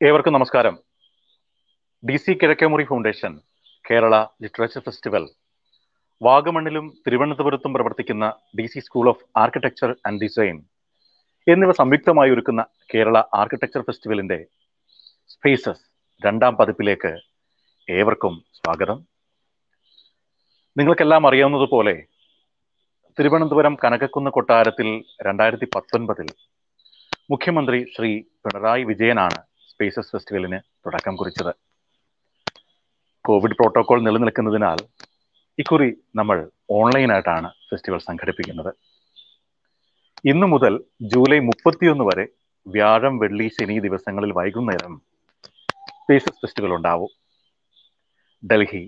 ഏവർക്കും നമസ്കാരം. D C Kizhakemuri foundation Kerala literature festival വാഗമണ്ണിലും തിരുവനന്തപുരത്തും പ്രവർത്തിക്കുന്ന D C school of architecture and design എന്നിവ സംയുക്തമായി ഒരുക്കുന്ന കേരള ആർക്കിടെക്ചർ ഫെസ്റ്റിവലിന്റെ സ്പേസസ് രണ്ടാം പതിപ്പിലേക്ക് ഏവർക്കും സ്വാഗതം. നിങ്ങൾക്കെല്ലാം അറിയാവുന്നതുപോലെ തിരുവനന്തപുരം കനകക്കുന്ന് കൊട്ടാരത്തിൽ രണ്ടായിരത്തി പത്തൊൻപതിൽ മുഖ്യമന്ത്രി ശ്രീ പിണറായി വിജയനാണ് സ്പേസസ് ഫെസ്റ്റിവലിന് തുടക്കം കുറിച്ചത്. കോവിഡ് പ്രോട്ടോകോൾ നിലനിൽക്കുന്നതിനാൽ ഇക്കുറി നമ്മൾ ഓൺലൈനായിട്ടാണ് ഫെസ്റ്റിവൽ സംഘടിപ്പിക്കുന്നത്. ഇന്നു മുതൽ ജൂലൈ മുപ്പത്തിയൊന്ന് വരെ വ്യാഴം വെള്ളി ശനി ദിവസങ്ങളിൽ വൈകുന്നേരം സ്പേസസ് ഫെസ്റ്റിവൽ ഉണ്ടാവും. ഡൽഹി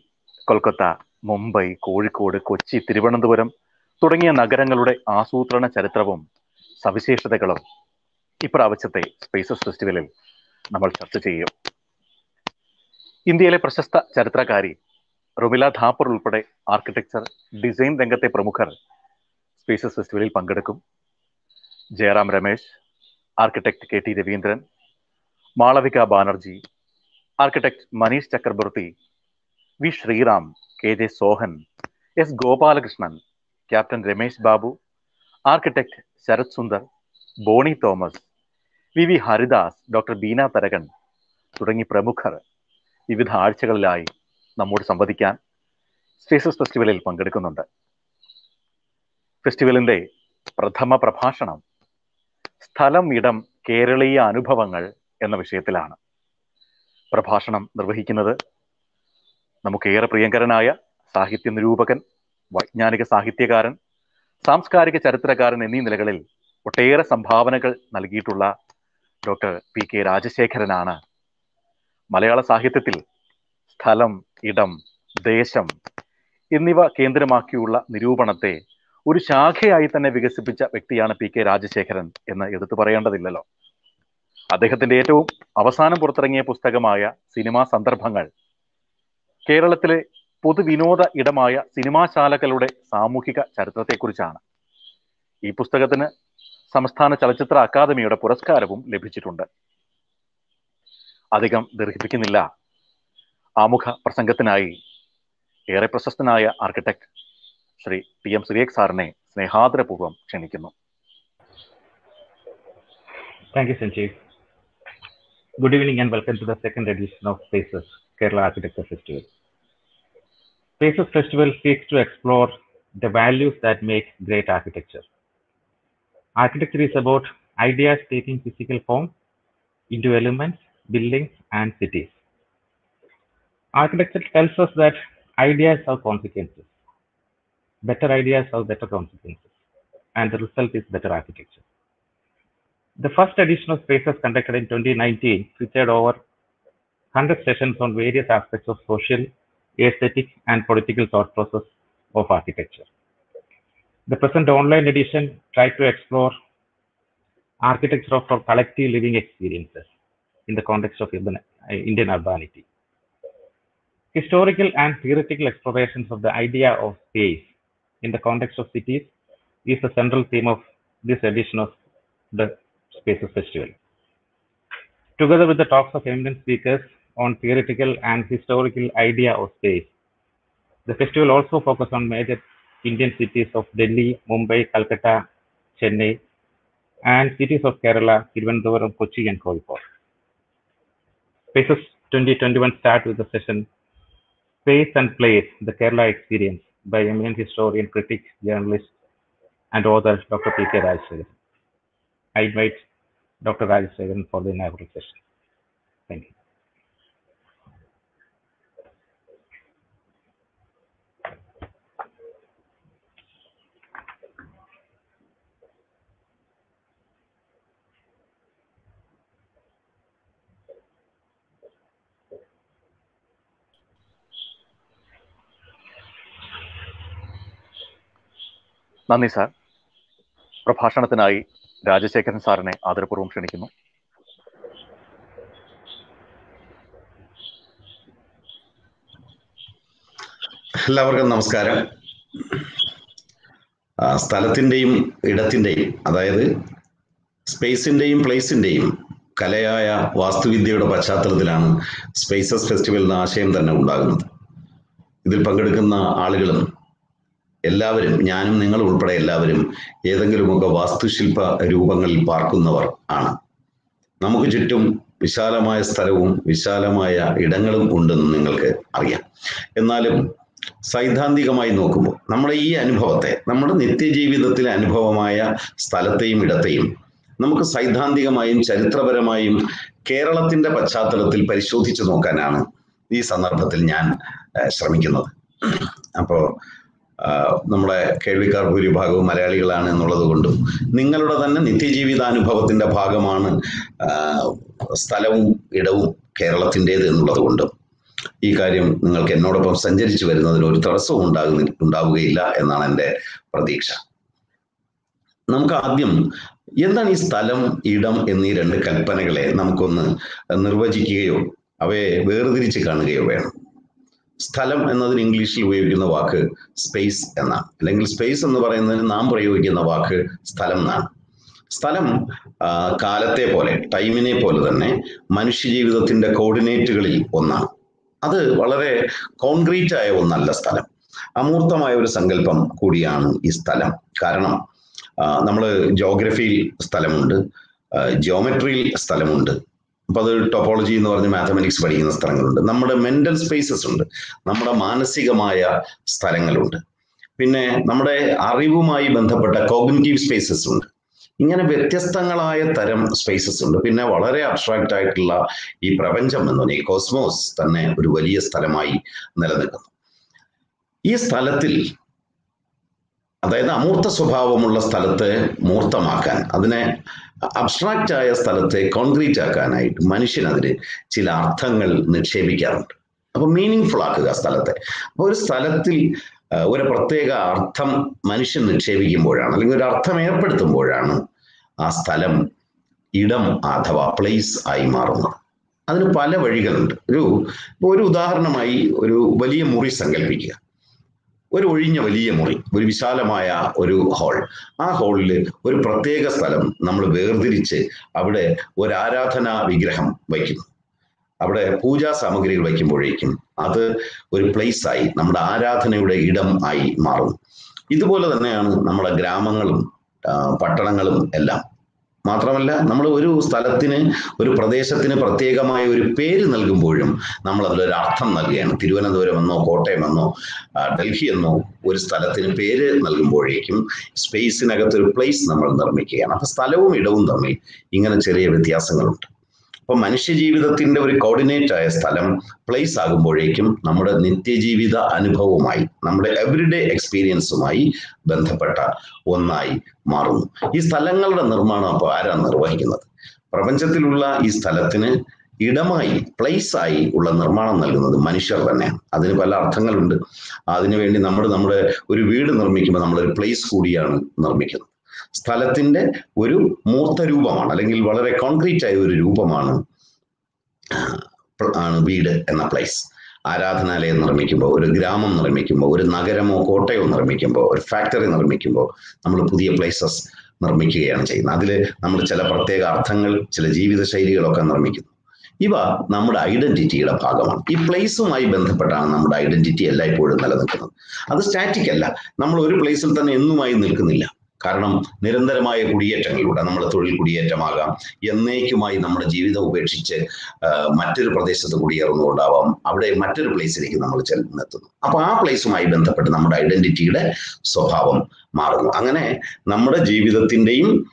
കൊൽക്കത്ത മുംബൈ കോഴിക്കോട് കൊച്ചി തിരുവനന്തപുരം തുടങ്ങിയ നഗരങ്ങളുടെ ആസൂത്രണ ചരിത്രവും സവിശേഷതകളും ഇപ്രാവശ്യത്തെ സ്പേസസ് ഫെസ്റ്റിവലിൽ നമ്മൾ ചർച്ച ചെയ്യും. ഇന്ത്യയിലെ പ്രശസ്ത ചരിത്രകാരി റുമില ധാപ്പർ ഉൾപ്പെടെ ആർക്കിടെക്ചർ ഡിസൈൻ രംഗത്തെ പ്രമുഖർ സ്പേസസ് ഫെസ്റ്റിവലിൽ പങ്കെടുക്കും. Jairam Ramesh architect K T Raveendran Malavika Banerjee architect Manish Chakraborty V Sreeram K J Sohan S Gopalakrishnan captain Ramesh Babu architect Sarath Sundar Boney Thomas V V Haridas doctor Beena Tharakan തുടങ്ങി പ്രമുഖർ വിവിധ ആഴ്ചകളിലായി നമ്മോട് സംവദിക്കാൻ spaces ഫെസ്റ്റിവലിൽ പങ്കെടുക്കുന്നുണ്ട്. ഫെസ്റ്റിവലിന്റെ പ്രഥമ പ്രഭാഷണം സ്ഥലം ഇടം കേരളീയ അനുഭവങ്ങൾ എന്ന വിഷയത്തിലാണ്. പ്രഭാഷണം നിർവഹിക്കുന്നത് നമുക്കേറെ പ്രിയങ്കരനായ സാഹിത്യ നിരൂപകൻ വൈജ്ഞാനിക സാഹിത്യകാരൻ സാംസ്കാരിക ചരിത്രകാരൻ എന്നീ നിലകളിൽ ഒട്ടേറെ സംഭാവനകൾ നൽകിയിട്ടുള്ള ഡോക്ടർ പി കെ രാജശേഖരനാണ്. മലയാള സാഹിത്യത്തിൽ സ്ഥലം ഇടം ദേശം എന്നിവ കേന്ദ്രമാക്കിയുള്ള നിരൂപണത്തെ ഒരു ശാഖയായി തന്നെ വികസിപ്പിച്ച വ്യക്തിയാണ് പി കെ രാജശേഖരൻ എന്ന് എടുത്തു പറയേണ്ടതില്ലല്ലോ. അദ്ദേഹത്തിന്റെ ഏറ്റവും അവസാനം പുറത്തിറങ്ങിയ പുസ്തകമായ സിനിമാ സന്ദർഭങ്ങൾ കേരളത്തിലെ പൊതുവിനോദ ഇടമായ സിനിമാശാലകളുടെ സാമൂഹിക ചരിത്രത്തെക്കുറിച്ചാണ്. ഈ പുസ്തകത്തിന് സംസ്ഥാന ചലച്ചിത്ര അക്കാദമിയുടെ പുരസ്കാരവും ലഭിച്ചിട്ടുണ്ട്. അധികം ദീർഘിപ്പിക്കുന്നില്ല. ആമുഖ പ്രസംഗത്തിനായി ഏറെ പ്രശസ്തനായ architect Shri T M Surekh സാറിനെ സ്നേഹാദരപൂർവം ക്ഷണിക്കുന്നു. Good evening and welcome to the second edition of spaces Kerala architecture festival spaces festival seeks to explore the values that makes great architecture Architecture is about ideas taking physical form into elements, buildings, and cities. Architecture tells us that ideas have consequences. Better ideas have better consequences, and the result is better architecture. The first edition of Spaces conducted in 2019 featured over 100 sessions on various aspects of social, aesthetic, and political thought process of architecture. The present online edition tried to explore architecture for collective living experiences in the context of Indian urbanity. Historical and theoretical explorations of the idea of space in the context of cities is the central theme of this edition of the Spaces Festival. Together with the talks of eminent speakers on theoretical and historical idea of space, the festival also focuses on major Indian cities of Delhi, Mumbai, Calcutta, Chennai, and cities of Kerala, Thiruvananthapuram, Kochi, and Kozhikode. Spaces 2021 start with the session Space and Place, the Kerala Experience by eminent historian, critic, journalist, and author Dr. P.K. Rajshekharan. I invite Dr. Rajshekharan for the inaugural session. Thank you. നന്ദി sir. പ്രഭാഷണത്തിനായി രാജശേഖരൻ സാറിനെ ആദരപൂർവം ക്ഷണിക്കുന്നു. എല്ലാവർക്കും നമസ്കാരം. സ്ഥലത്തിന്റെയും ഇടത്തിന്റെയും അതായത് സ്പേസിന്റെയും പ്ലേസിന്റെയും കലയായ വാസ്തുവിദ്യയുടെ പശ്ചാത്തലത്തിലാണ് സ്പേസസ് ഫെസ്റ്റിവൽ എന്ന ആശയം തന്നെ ഉണ്ടാകുന്നത്. ഇതിൽ പങ്കെടുക്കുന്ന ആളുകളും എല്ലാവരും ഞാനും നിങ്ങൾ ഉൾപ്പെടെ എല്ലാവരും ഏതെങ്കിലുമൊക്കെ വാസ്തുശില്പ രൂപങ്ങളിൽ പാർക്കുന്നവർ ആണ്. നമുക്ക് ചുറ്റും വിശാലമായ സ്ഥലവും വിശാലമായ ഇടങ്ങളും ഉണ്ടെന്ന് നിങ്ങൾക്ക് അറിയാം. എന്നാലും സൈദ്ധാന്തികമായി നോക്കുമ്പോൾ നമ്മുടെ ഈ അനുഭവത്തെ നമ്മുടെ നിത്യജീവിതത്തിലെ അനുഭവമായ സ്ഥലത്തെയും ഇടത്തെയും നമുക്ക് സൈദ്ധാന്തികമായും ചരിത്രപരമായും കേരളത്തിന്റെ പശ്ചാത്തലത്തിൽ പരിശോധിച്ചു നോക്കാനാണ് ഈ സന്ദർഭത്തിൽ ഞാൻ ശ്രമിക്കുന്നത്. അപ്പോൾ നമ്മുടെ കേൾവിക്കാർ ഭൂരിഭാഗവും മലയാളികളാണ് എന്നുള്ളത് കൊണ്ടും നിങ്ങളുടെ തന്നെ നിത്യജീവിതാനുഭവത്തിന്റെ ഭാഗമാണ് സ്ഥലവും ഇടവും കേരളത്തിന്റെത് എന്നുള്ളത് കൊണ്ടും. ഈ കാര്യം നിങ്ങൾക്ക് എന്നോടൊപ്പം സഞ്ചരിച്ചു വരുന്നതിന് ഒരു തടസ്സവും ഉണ്ടാകുന്ന ഉണ്ടാവുകയില്ല എന്നാണ് എന്റെ പ്രതീക്ഷ. നമുക്ക് ആദ്യം എന്താണ് ഈ സ്ഥലം ഇടം എന്നീ രണ്ട് കൽപ്പനകളെ നമുക്കൊന്ന് നിർവചിക്കുകയോ അവയെ വേർതിരിച്ച് കാണുകയോ വേണം. സ്ഥലം എന്നതിന് ഇംഗ്ലീഷിൽ ഉപയോഗിക്കുന്ന വാക്ക് സ്പേസ് എന്നാണ് അല്ലെങ്കിൽ സ്പേസ് എന്ന് പറയുന്നതിന് നാം പ്രയോഗിക്കുന്ന വാക്ക് സ്ഥലം എന്നാണ്. സ്ഥലം കാലത്തെ പോലെ ടൈമിനെ പോലെ തന്നെ മനുഷ്യജീവിതത്തിന്റെ കോർഡിനേറ്റുകളിൽ ഒന്നാണ്. അത് വളരെ കോൺക്രീറ്റ് ആയ ഒന്നല്ല സ്ഥലം. അമൂർത്തമായ ഒരു സങ്കല്പം കൂടിയാണ് ഈ സ്ഥലം. കാരണം നമ്മൾ ജോഗ്രഫിയിൽ സ്ഥലമുണ്ട് ജിയോമെട്രിയിൽ സ്ഥലമുണ്ട്. അപ്പൊ അത് ടോപ്പോളജി എന്ന് പറഞ്ഞ് മാത്തമെറ്റിക്സ് പഠിക്കുന്ന സ്ഥലങ്ങളുണ്ട്. നമ്മുടെ മെന്റൽ സ്പേസസ് ഉണ്ട്. നമ്മുടെ മാനസികമായ സ്ഥലങ്ങളുണ്ട്. പിന്നെ നമ്മുടെ അറിവുമായി ബന്ധപ്പെട്ട കോഗ്നിറ്റീവ് സ്പേസസ് ഉണ്ട്. ഇങ്ങനെ വ്യത്യസ്തങ്ങളായ തരം സ്പേസസ് ഉണ്ട്. പിന്നെ വളരെ അബ്സ്ട്രാക്റ്റ് ആയിട്ടുള്ള ഈ പ്രപഞ്ചം എന്ന് പറഞ്ഞാൽ കോസ്മോസ് തന്നെ ഒരു വലിയ സ്ഥലമായി നിലനിൽക്കുന്നു. ഈ സ്ഥലത്തിൽ അതായത് അമൂർത്ത സ്വഭാവമുള്ള സ്ഥലത്തെ മൂർത്തമാക്കാൻ അതിനെ അബ്സ്ട്രാക്റ്റ് ആയ സ്ഥലത്തെ കോൺക്രീറ്റ് ആക്കാനായിട്ട് മനുഷ്യൻ അതിന് ചില അർത്ഥങ്ങൾ നിക്ഷേപിക്കാറുണ്ട്. അപ്പൊ മീനിങ് ഫുൾ ആക്കുക സ്ഥലത്തെ. അപ്പൊ ഒരു സ്ഥലത്തിൽ ഒരു പ്രത്യേക അർത്ഥം മനുഷ്യൻ നിക്ഷേപിക്കുമ്പോഴാണ് അല്ലെങ്കിൽ ഒരു അർത്ഥം ഏർപ്പെടുത്തുമ്പോഴാണ് ആ സ്ഥലം ഇടം അഥവാ പ്ലേസ് ആയി മാറുന്നത്. അതിന് പല വഴികളുണ്ട്. ഒരു ഒരു ഉദാഹരണമായി ഒരു വലിയ മുറി സങ്കല്പിക്കുക. ഒരു ഒഴിഞ്ഞ വലിയ മുറി ഒരു വിശാലമായ ഒരു ഹാൾ ആ ഹാളിൽ ഒരു പ്രത്യേക സ്ഥലം നമ്മൾ വേർതിരിച്ച് അവിടെ ഒരു ആരാധനാ വിഗ്രഹം വയ്ക്കുന്നു. അവിടെ പൂജാ സാമഗ്രികൾ വയ്ക്കുമ്പോഴേക്കും അത് ഒരു പ്ലേസ് ആയി നമ്മുടെ ആരാധനയുടെ ഇടം ആയി മാറുന്നു. ഇതുപോലെ തന്നെയാണ് നമ്മുടെ ഗ്രാമങ്ങളും പട്ടണങ്ങളും എല്ലാം. മാത്രമല്ല നമ്മൾ ഒരു സ്ഥലത്തിന് ഒരു പ്രദേശത്തിന് പ്രത്യേകമായ ഒരു പേര് നൽകുമ്പോഴും നമ്മൾ അതിലൊരു അർത്ഥം നൽകുകയാണ്. തിരുവനന്തപുരം എന്നോ കോട്ടയം എന്നോ ഡൽഹി എന്നോ ഒരു സ്ഥലത്തിന് പേര് നൽകുമ്പോഴേക്കും സ്പേസിനകത്ത് ഒരു പ്ലേസ് നമ്മൾ നിർമ്മിക്കുകയാണ്. അപ്പൊ സ്ഥലവും ഇടവും തമ്മിൽ ഇങ്ങനെ ചെറിയ വ്യത്യാസങ്ങളുണ്ട്. അപ്പൊ മനുഷ്യജീവിതത്തിന്റെ ഒരു കോർഡിനേറ്റ് ആയ സ്ഥലം പ്ലേസ് ആകുമ്പോഴേക്കും നമ്മുടെ നിത്യജീവിത അനുഭവവുമായി നമ്മുടെ എവറിഡേ എക്സ്പീരിയൻസുമായി ബന്ധപ്പെട്ട ഒന്നായി മാറുന്നു. ഈ സ്ഥലങ്ങളുടെ നിർമ്മാണം അപ്പോൾ ആരാണ് നിർവഹിക്കുന്നത്? പ്രപഞ്ചത്തിലുള്ള ഈ സ്ഥലത്തിന് ഇടമായി പ്ലേസ് ആയി ഉള്ള നിർമ്മാണം നൽകുന്നത് മനുഷ്യർ തന്നെയാണ്. അതിന് പല അർത്ഥങ്ങളുണ്ട്. അതിനുവേണ്ടി നമ്മൾ നമ്മുടെ ഒരു വീട് നിർമ്മിക്കുമ്പോൾ നമ്മളൊരു പ്ലേസ് കൂടിയാണ് നിർമ്മിക്കുന്നത്. സ്ഥലത്തിന്റെ ഒരു മൂർത്ത രൂപമാണ് അല്ലെങ്കിൽ വളരെ കോൺക്രീറ്റ് ആയ ഒരു രൂപമാണ് ആണ് വീട് എന്ന പ്ലേസ് ആരാധനാലയം നിർമ്മിക്കുമ്പോൾ ഒരു ഗ്രാമം നിർമ്മിക്കുമ്പോൾ ഒരു നഗരമോ കോട്ടയോ നിർമ്മിക്കുമ്പോൾ ഒരു ഫാക്ടറി നിർമ്മിക്കുമ്പോൾ നമ്മൾ പുതിയ പ്ലേസസ് നിർമ്മിക്കുകയാണ് ചെയ്യുന്നത്. അതിൽ നമ്മൾ ചില പ്രത്യേക അർത്ഥങ്ങൾ ചില ജീവിത ശൈലികളൊക്കെ നിർമ്മിക്കുന്നു. ഇവ നമ്മുടെ ഐഡന്റിറ്റിയുടെ ഭാഗമാണ്. ഈ പ്ലേസുമായി ബന്ധപ്പെട്ടാണ് നമ്മുടെ ഐഡന്റിറ്റി എല്ലായ്പ്പോഴും നിലനിൽക്കുന്നത്. അത് സ്റ്റാറ്റിക് അല്ല. നമ്മൾ ഒരു പ്ലേസിൽ തന്നെ എന്നുമായി നിൽക്കുന്നില്ല. കാരണം നിരന്തരമായ കുടിയേറ്റങ്ങളിലൂടെ നമ്മുടെ തൊഴിൽ കുടിയേറ്റമാകാം. എന്നേക്കുമായി നമ്മുടെ ജീവിതം ഉപേക്ഷിച്ച് മറ്റൊരു പ്രദേശത്ത് കുടിയേറുന്നുകൊണ്ടാവാം അവിടെ മറ്റൊരു പ്ലേസിലേക്ക് നമ്മൾ ചെന്നെത്തുന്നു അപ്പൊ ആ പ്ലേസുമായി ബന്ധപ്പെട്ട് നമ്മുടെ ഐഡന്റിറ്റിയുടെ സ്വഭാവം മാറുന്നു. അങ്ങനെ നമ്മുടെ ജീവിതത്തിന്റെയും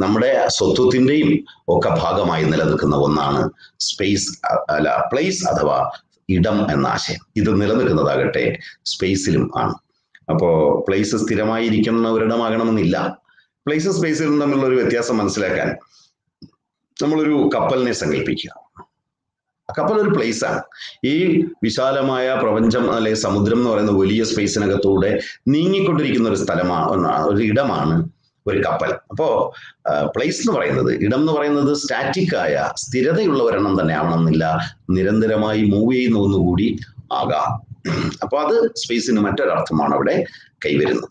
നമ്മുടെ സ്വത്വത്തിന്റെയും ഒക്കെ ഭാഗമായി നിലനിൽക്കുന്ന ഒന്നാണ് സ്പേസ് അല്ല പ്ലേസ് അഥവാ ഇടം എന്ന ആശയം. ഇത് നിലനിൽക്കുന്നതാകട്ടെ സ്പേസിലും ആണ്. അപ്പോ പ്ലേസ് സ്ഥിരമായിരിക്കുന്ന ഒരിടമാകണമെന്നില്ല പ്ലേസും സ്പേസിലും തമ്മിലുള്ള ഒരു വ്യത്യാസം മനസ്സിലാക്കാൻ നമ്മളൊരു കപ്പലിനെ സങ്കല്പിക്കുക കപ്പൽ ഒരു പ്ലേസ് ആണ്. ഈ വിശാലമായ പ്രപഞ്ചം അല്ലെ സമുദ്രം എന്ന് പറയുന്ന വലിയ സ്പേസിനകത്തൂടെ നീങ്ങിക്കൊണ്ടിരിക്കുന്ന ഒരു സ്ഥലമാണ് ഒരു ഇടമാണ് ഒരു കപ്പൽ. അപ്പോ പ്ലേസ് എന്ന് പറയുന്നത് ഇടം എന്ന് പറയുന്നത് സ്റ്റാറ്റിക് ആയ സ്ഥിരതയുള്ള ഒരെണ്ണം തന്നെ ആവണമെന്നില്ല നിരന്തരമായി മൂവ് ചെയ്യുന്ന ഒന്നുകൂടി ആകാം. അപ്പൊ അത് സ്പേസിന് മറ്റൊരർത്ഥമാണ് അവിടെ കൈവരുന്നത്.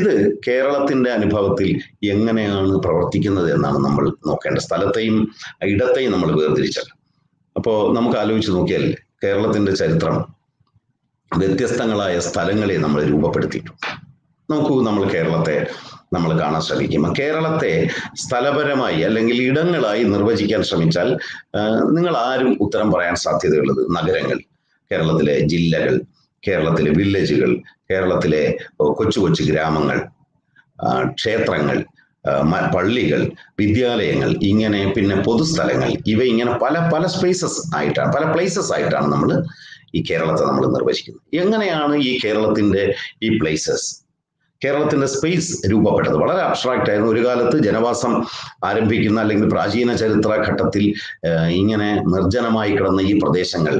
ഇത് കേരളത്തിന്റെ അനുഭവത്തിൽ എങ്ങനെയാണ് പ്രവർത്തിക്കുന്നത് എന്നാണ് നമ്മൾ നോക്കേണ്ട സ്ഥലത്തെയും ഇടത്തെയും നമ്മൾ വേർതിരിച്ചത്. അപ്പോൾ നമുക്ക് ആലോചിച്ച് നോക്കിയാൽ കേരളത്തിന്റെ ചരിത്രം വ്യത്യസ്തങ്ങളായ സ്ഥലങ്ങളെ നമ്മൾ രൂപപ്പെടുത്തിയിട്ടുണ്ട്. നോക്കൂ നമ്മൾ കേരളത്തെ നമ്മൾ കാണാൻ ശ്രമിക്കും. കേരളത്തെ സ്ഥലപരമായി അല്ലെങ്കിൽ ഇടങ്ങളായി നിർവചിക്കാൻ ശ്രമിച്ചാൽ നിങ്ങൾ ആരും ഉത്തരം പറയാൻ സാധ്യതയുള്ളത് നഗരങ്ങൾ കേരളത്തിലെ ജില്ലകൾ കേരളത്തിലെ വില്ലേജുകൾ കേരളത്തിലെ കൊച്ചു കൊച്ചു ഗ്രാമങ്ങൾ ക്ഷേത്രങ്ങൾ പള്ളികൾ വിദ്യാലയങ്ങൾ ഇങ്ങനെ പിന്നെ പൊതുസ്ഥലങ്ങൾ ഇവ ഇങ്ങനെ പല പല സ്പേസസ് ആയിട്ടാണ് പല പ്ലേസസ് ആയിട്ടാണ് നമ്മൾ ഈ കേരളത്തെ നമ്മൾ നിർവചിക്കുന്നത്. എങ്ങനെയാണ് ഈ കേരളത്തിന്റെ ഈ പ്ലേസസ് കേരളത്തിന്റെ സ്പേസ് രൂപപ്പെട്ടത്? വളരെ അബ്സ്ട്രാക്റ്റ് ആയിരുന്നു. ഒരു കാലത്ത് ജനവാസം ആരംഭിക്കുന്ന അല്ലെങ്കിൽ പ്രാചീന ചരിത്ര ഘട്ടത്തിൽ ഇങ്ങനെ നിർജനമായി കിടന്ന ഈ പ്രദേശങ്ങൾ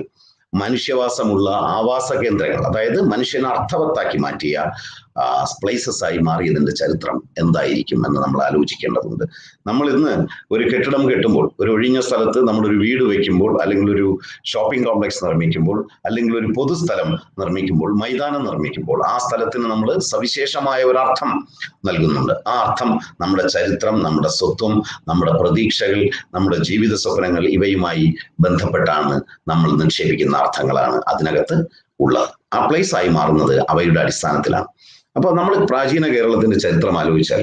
മനുഷ്യവാസമുള്ള ആവാസ കേന്ദ്രങ്ങൾ അതായത് മനുഷ്യനെ അർത്ഥവത്താക്കി മാറ്റിയ പ്ലേസസ് ആയി മാറിയതിന്റെ ചരിത്രം എന്തായിരിക്കും എന്ന് നമ്മൾ ആലോചിക്കേണ്ടതുണ്ട്. നമ്മൾ ഇന്ന് ഒരു കെട്ടിടം കെട്ടുമ്പോൾ ഒരു ഒഴിഞ്ഞ സ്ഥലത്ത് നമ്മളൊരു വീട് വെക്കുമ്പോൾ അല്ലെങ്കിൽ ഒരു ഷോപ്പിംഗ് കോംപ്ലക്സ് നിർമ്മിക്കുമ്പോൾ അല്ലെങ്കിൽ ഒരു പൊതുസ്ഥലം നിർമ്മിക്കുമ്പോൾ മൈതാനം നിർമ്മിക്കുമ്പോൾ ആ സ്ഥലത്തിന് നമ്മൾ സവിശേഷമായ ഒരു അർത്ഥം നൽകുന്നുണ്ട്. ആ അർത്ഥം നമ്മുടെ ചരിത്രം നമ്മുടെ സ്വത്വം നമ്മുടെ പ്രതീക്ഷകൾ നമ്മുടെ ജീവിത സ്വപ്നങ്ങൾ ഇവയുമായി ബന്ധപ്പെട്ടാണ് നമ്മൾ നിക്ഷേപിക്കുന്ന അർത്ഥങ്ങളാണ് അതിനകത്ത് ഉള്ളത്. ആ പ്ലേസ് ആയി മാറുന്നത് അവയുടെ അടിസ്ഥാനത്തിലാണ്. അപ്പോൾ നമ്മൾ പ്രാചീന കേരളത്തിന്റെ ചരിത്രം ആലോചിച്ചാൽ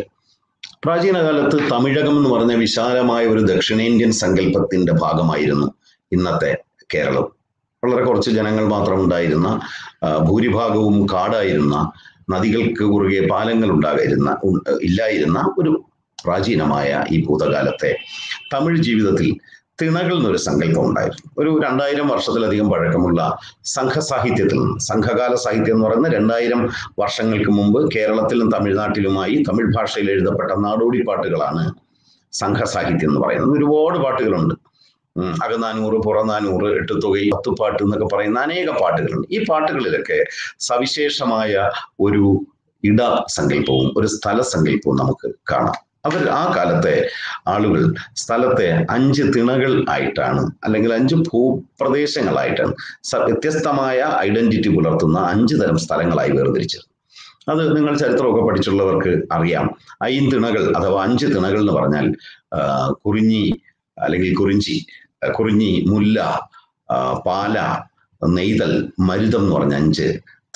പ്രാചീന കാലത്ത് തമിഴകം എന്ന് പറഞ്ഞ വിശാലമായ ഒരു ദക്ഷിണേന്ത്യൻ സങ്കല്പത്തിന്റെ ഭാഗമായിരുന്നു ഇന്നത്തെ കേരളം. വളരെ കുറച്ച് ജനങ്ങൾ മാത്രം ഉണ്ടായിരുന്ന ഭൂരിഭാഗവും കാടായിരുന്ന നദികൾക്ക് കുറുകെ പാലങ്ങൾ ഉണ്ടാകായിരുന്ന ഇല്ലായിരുന്ന ഒരു പ്രാചീനമായ ഈ ഭൂതകാലത്തെ തമിഴ് ജീവിതത്തിൽ തിണകൾ എന്നൊരു സങ്കല്പം ഉണ്ടായിരുന്നു. ഒരു രണ്ടായിരം വർഷത്തിലധികം പഴക്കമുള്ള സംഘസാഹിത്യത്തിൽ സംഘകാല സാഹിത്യം എന്ന് പറയുന്ന രണ്ടായിരം വർഷങ്ങൾക്ക് മുമ്പ് കേരളത്തിലും തമിഴ്നാട്ടിലുമായി തമിഴ് ഭാഷയിൽ എഴുതപ്പെട്ട നാടോടി പാട്ടുകളാണ് സംഘസാഹിത്യം എന്ന് പറയുന്നത്. ഒരുപാട് പാട്ടുകളുണ്ട്. അകനാനൂറ് പുറനാനൂറ് എട്ടുതുകൈ പത്തുപാട്ട് എന്നൊക്കെ പറയുന്ന അനേക പാട്ടുകളുണ്ട്. ഈ പാട്ടുകളിലൊക്കെ സവിശേഷമായ ഒരു ഇട സങ്കല്പവും ഒരു സ്ഥല സങ്കല്പവും നമുക്ക് കാണാം. അവർ ആ കാലത്തെ ആളുകൾ സ്ഥലത്തെ അഞ്ച് തിണകൾ ആയിട്ടാണ് അല്ലെങ്കിൽ അഞ്ച് ഭൂപ്രദേശങ്ങളായിട്ടാണ് വ്യത്യസ്തമായ ഐഡന്റിറ്റി പുലർത്തുന്ന അഞ്ച് തരം സ്ഥലങ്ങളായി വേർതിരിച്ചത്. അത് നിങ്ങൾ ചരിത്രമൊക്കെ പഠിച്ചുള്ളവർക്ക് അറിയാം. ഐന്തിണകൾ അഥവാ അഞ്ച് തിണകൾ എന്ന് പറഞ്ഞാൽ കുറിഞ്ഞി അല്ലെങ്കിൽ കുറിഞ്ചി കുറിഞ്ഞി മുല്ല പാല നെയ്തൽ മരുതം എന്ന് പറഞ്ഞ അഞ്ച്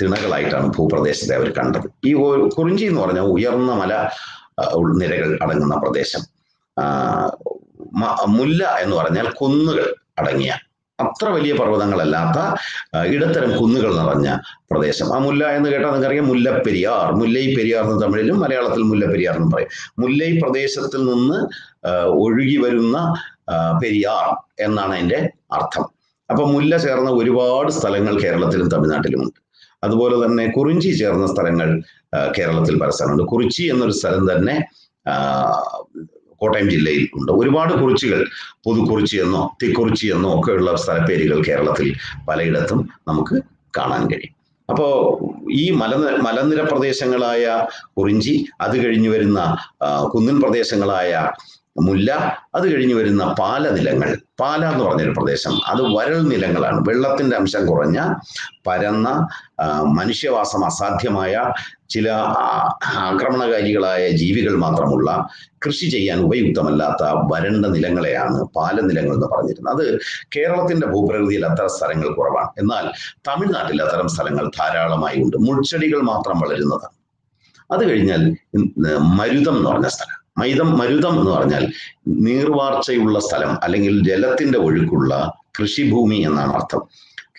തിണകളായിട്ടാണ് ഭൂപ്രദേശത്തെ അവർ കണ്ടത്. ഈ കുറിഞ്ചി എന്ന് പറഞ്ഞ ഉയർന്ന മല നിരകൾ അടങ്ങുന്ന പ്രദേശം. മുല്ല എന്ന് പറഞ്ഞാൽ കുന്നുകൾ അടങ്ങിയ അത്ര വലിയ പർവതങ്ങളല്ലാത്ത ഇടത്തരം കുന്നുകൾ നിറഞ്ഞ പ്രദേശം. ആ മുല്ല എന്ന് കേട്ടാൽ നിങ്ങൾക്കറിയാം മുല്ലപ്പെരിയാർ. മുല്ലൈ പെരിയാർ എന്ന് തമിഴിലും മലയാളത്തിൽ മുല്ലപ്പെരിയാർ എന്ന് പറയും. മുല്ലൈ പ്രദേശത്തിൽ നിന്ന് ഒഴുകി വരുന്ന പെരിയാർ എന്നാണ് അതിന്റെ അർത്ഥം. അപ്പൊ മുല്ല ചേർന്ന ഒരുപാട് സ്ഥലങ്ങൾ കേരളത്തിലും തമിഴ്നാട്ടിലുമുണ്ട്. അതുപോലെ തന്നെ കുറിഞ്ചി ചേർന്ന സ്ഥലങ്ങൾ കേരളത്തിൽ പല സ്ഥലമുണ്ട് കുറിച്ചി എന്നൊരു സ്ഥലം തന്നെ കോട്ടയം ജില്ലയിൽ ഉണ്ട്. ഒരുപാട് കുറിച്ചികൾ പുതുക്കുറിച്ചി എന്നോ തിക്കുറിച്ചി എന്നോ ഒക്കെയുള്ള സ്ഥലപ്പേരുകൾ കേരളത്തിൽ പലയിടത്തും നമുക്ക് കാണാൻ കഴിയും. അപ്പോ ഈ മല മലനിര പ്രദേശങ്ങളായ കുറിഞ്ചി അത് കഴിഞ്ഞു വരുന്ന കുന്നിൻ പ്രദേശങ്ങളായ മുല്ല അത് കഴിഞ്ഞ് വരുന്ന പാലനിലങ്ങൾ. പാല എന്ന് പറഞ്ഞൊരു പ്രദേശം. അത് വരൾ നിലങ്ങളാണ്. വെള്ളത്തിന്റെ അംശം കുറഞ്ഞ പരന്ന മനുഷ്യവാസം അസാധ്യമായ ചില ആക്രമണകാരികളായ ജീവികൾ മാത്രമുള്ള കൃഷി ചെയ്യാൻ ഉപയുക്തമല്ലാത്ത വരണ്ട നിലങ്ങളെയാണ് പാലനിലങ്ങൾ എന്ന് പറഞ്ഞിരുന്നത്. അത് കേരളത്തിന്റെ ഭൂപ്രകൃതിയിൽ അത്തരം സ്ഥലങ്ങൾ കുറവാണ്. എന്നാൽ തമിഴ്നാട്ടിൽ അത്തരം സ്ഥലങ്ങൾ ധാരാളമായി ഉണ്ട്. മുൾച്ചെടികൾ മാത്രം വളരുന്നതാണ്. അത് കഴിഞ്ഞാൽ മരുതം എന്ന് പറഞ്ഞ സ്ഥലം. മൈതം മരുതം എന്ന് പറഞ്ഞാൽ നീർവാർച്ചയുള്ള സ്ഥലം അല്ലെങ്കിൽ ജലത്തിന്റെ ഒഴുക്കുള്ള കൃഷിഭൂമി എന്നാണ് അർത്ഥം.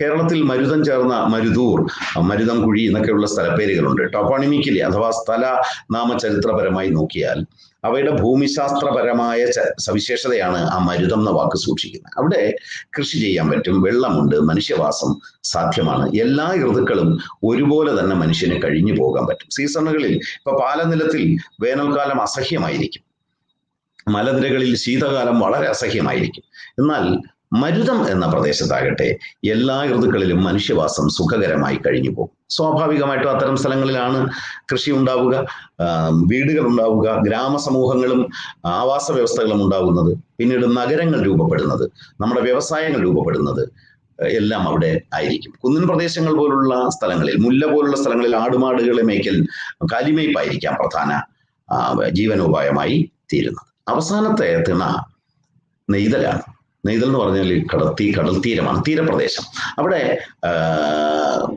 കേരളത്തിൽ മരുതം ചേർന്ന മരുതൂർ മരുതം കുഴി എന്നൊക്കെയുള്ള സ്ഥലപ്പേരുകളുണ്ട്. ടോപ്പോണിമിക്കലി അഥവാ സ്ഥല നാമചരിത്രപരമായി നോക്കിയാൽ അവയുടെ ഭൂമിശാസ്ത്രപരമായ സവിശേഷതയാണ് ആ മരുതം എന്ന വാക്ക് സൂക്ഷിക്കുന്നത്. അവിടെ കൃഷി ചെയ്യാൻ പറ്റും വെള്ളമുണ്ട് മനുഷ്യവാസം സാധ്യമാണ്. എല്ലാ ഋതുക്കളും ഒരുപോലെ തന്നെ മനുഷ്യന് കഴിഞ്ഞു പോകാൻ പറ്റും. സീസണുകളിൽ ഇപ്പൊ പാലനിലത്തിൽ വേനൽക്കാലം അസഹ്യമായിരിക്കും. മലനിരകളിൽ ശീതകാലം വളരെ അസഹ്യമായിരിക്കും. എന്നാൽ മരുതം എന്ന പ്രദേശത്താകട്ടെ എല്ലാ ഋതുക്കളിലും മനുഷ്യവാസം സുഖകരമായി കഴിഞ്ഞു പോകും സ്വാഭാവികമായിട്ടും അത്തരം സ്ഥലങ്ങളിലാണ് കൃഷി ഉണ്ടാവുക വീടുകൾ ഉണ്ടാവുക ഗ്രാമസമൂഹങ്ങളും ആവാസ വ്യവസ്ഥകളും ഉണ്ടാകുന്നത് പിന്നീട് നഗരങ്ങൾ രൂപപ്പെടുന്നത് നമ്മുടെ വ്യവസായങ്ങൾ രൂപപ്പെടുന്നത് എല്ലാം അവിടെ ആയിരിക്കും. കുന്നിൻ പ്രദേശങ്ങൾ പോലുള്ള സ്ഥലങ്ങളിൽ മുല്ല പോലുള്ള സ്ഥലങ്ങളിൽ ആടുമാടുകളെ മേയ്ക്കൽ കാലിമേയ്പ്പായിരിക്കാം പ്രധാന ജീവനോപായമായി തീരുന്നത്. അവസാനത്തെ തിണ നെയ്തലാണ്. നെയ്തൽ എന്ന് പറഞ്ഞാൽ ഈ കടത്തി കടൽ തീരമാണ് തീരപ്രദേശം അവിടെ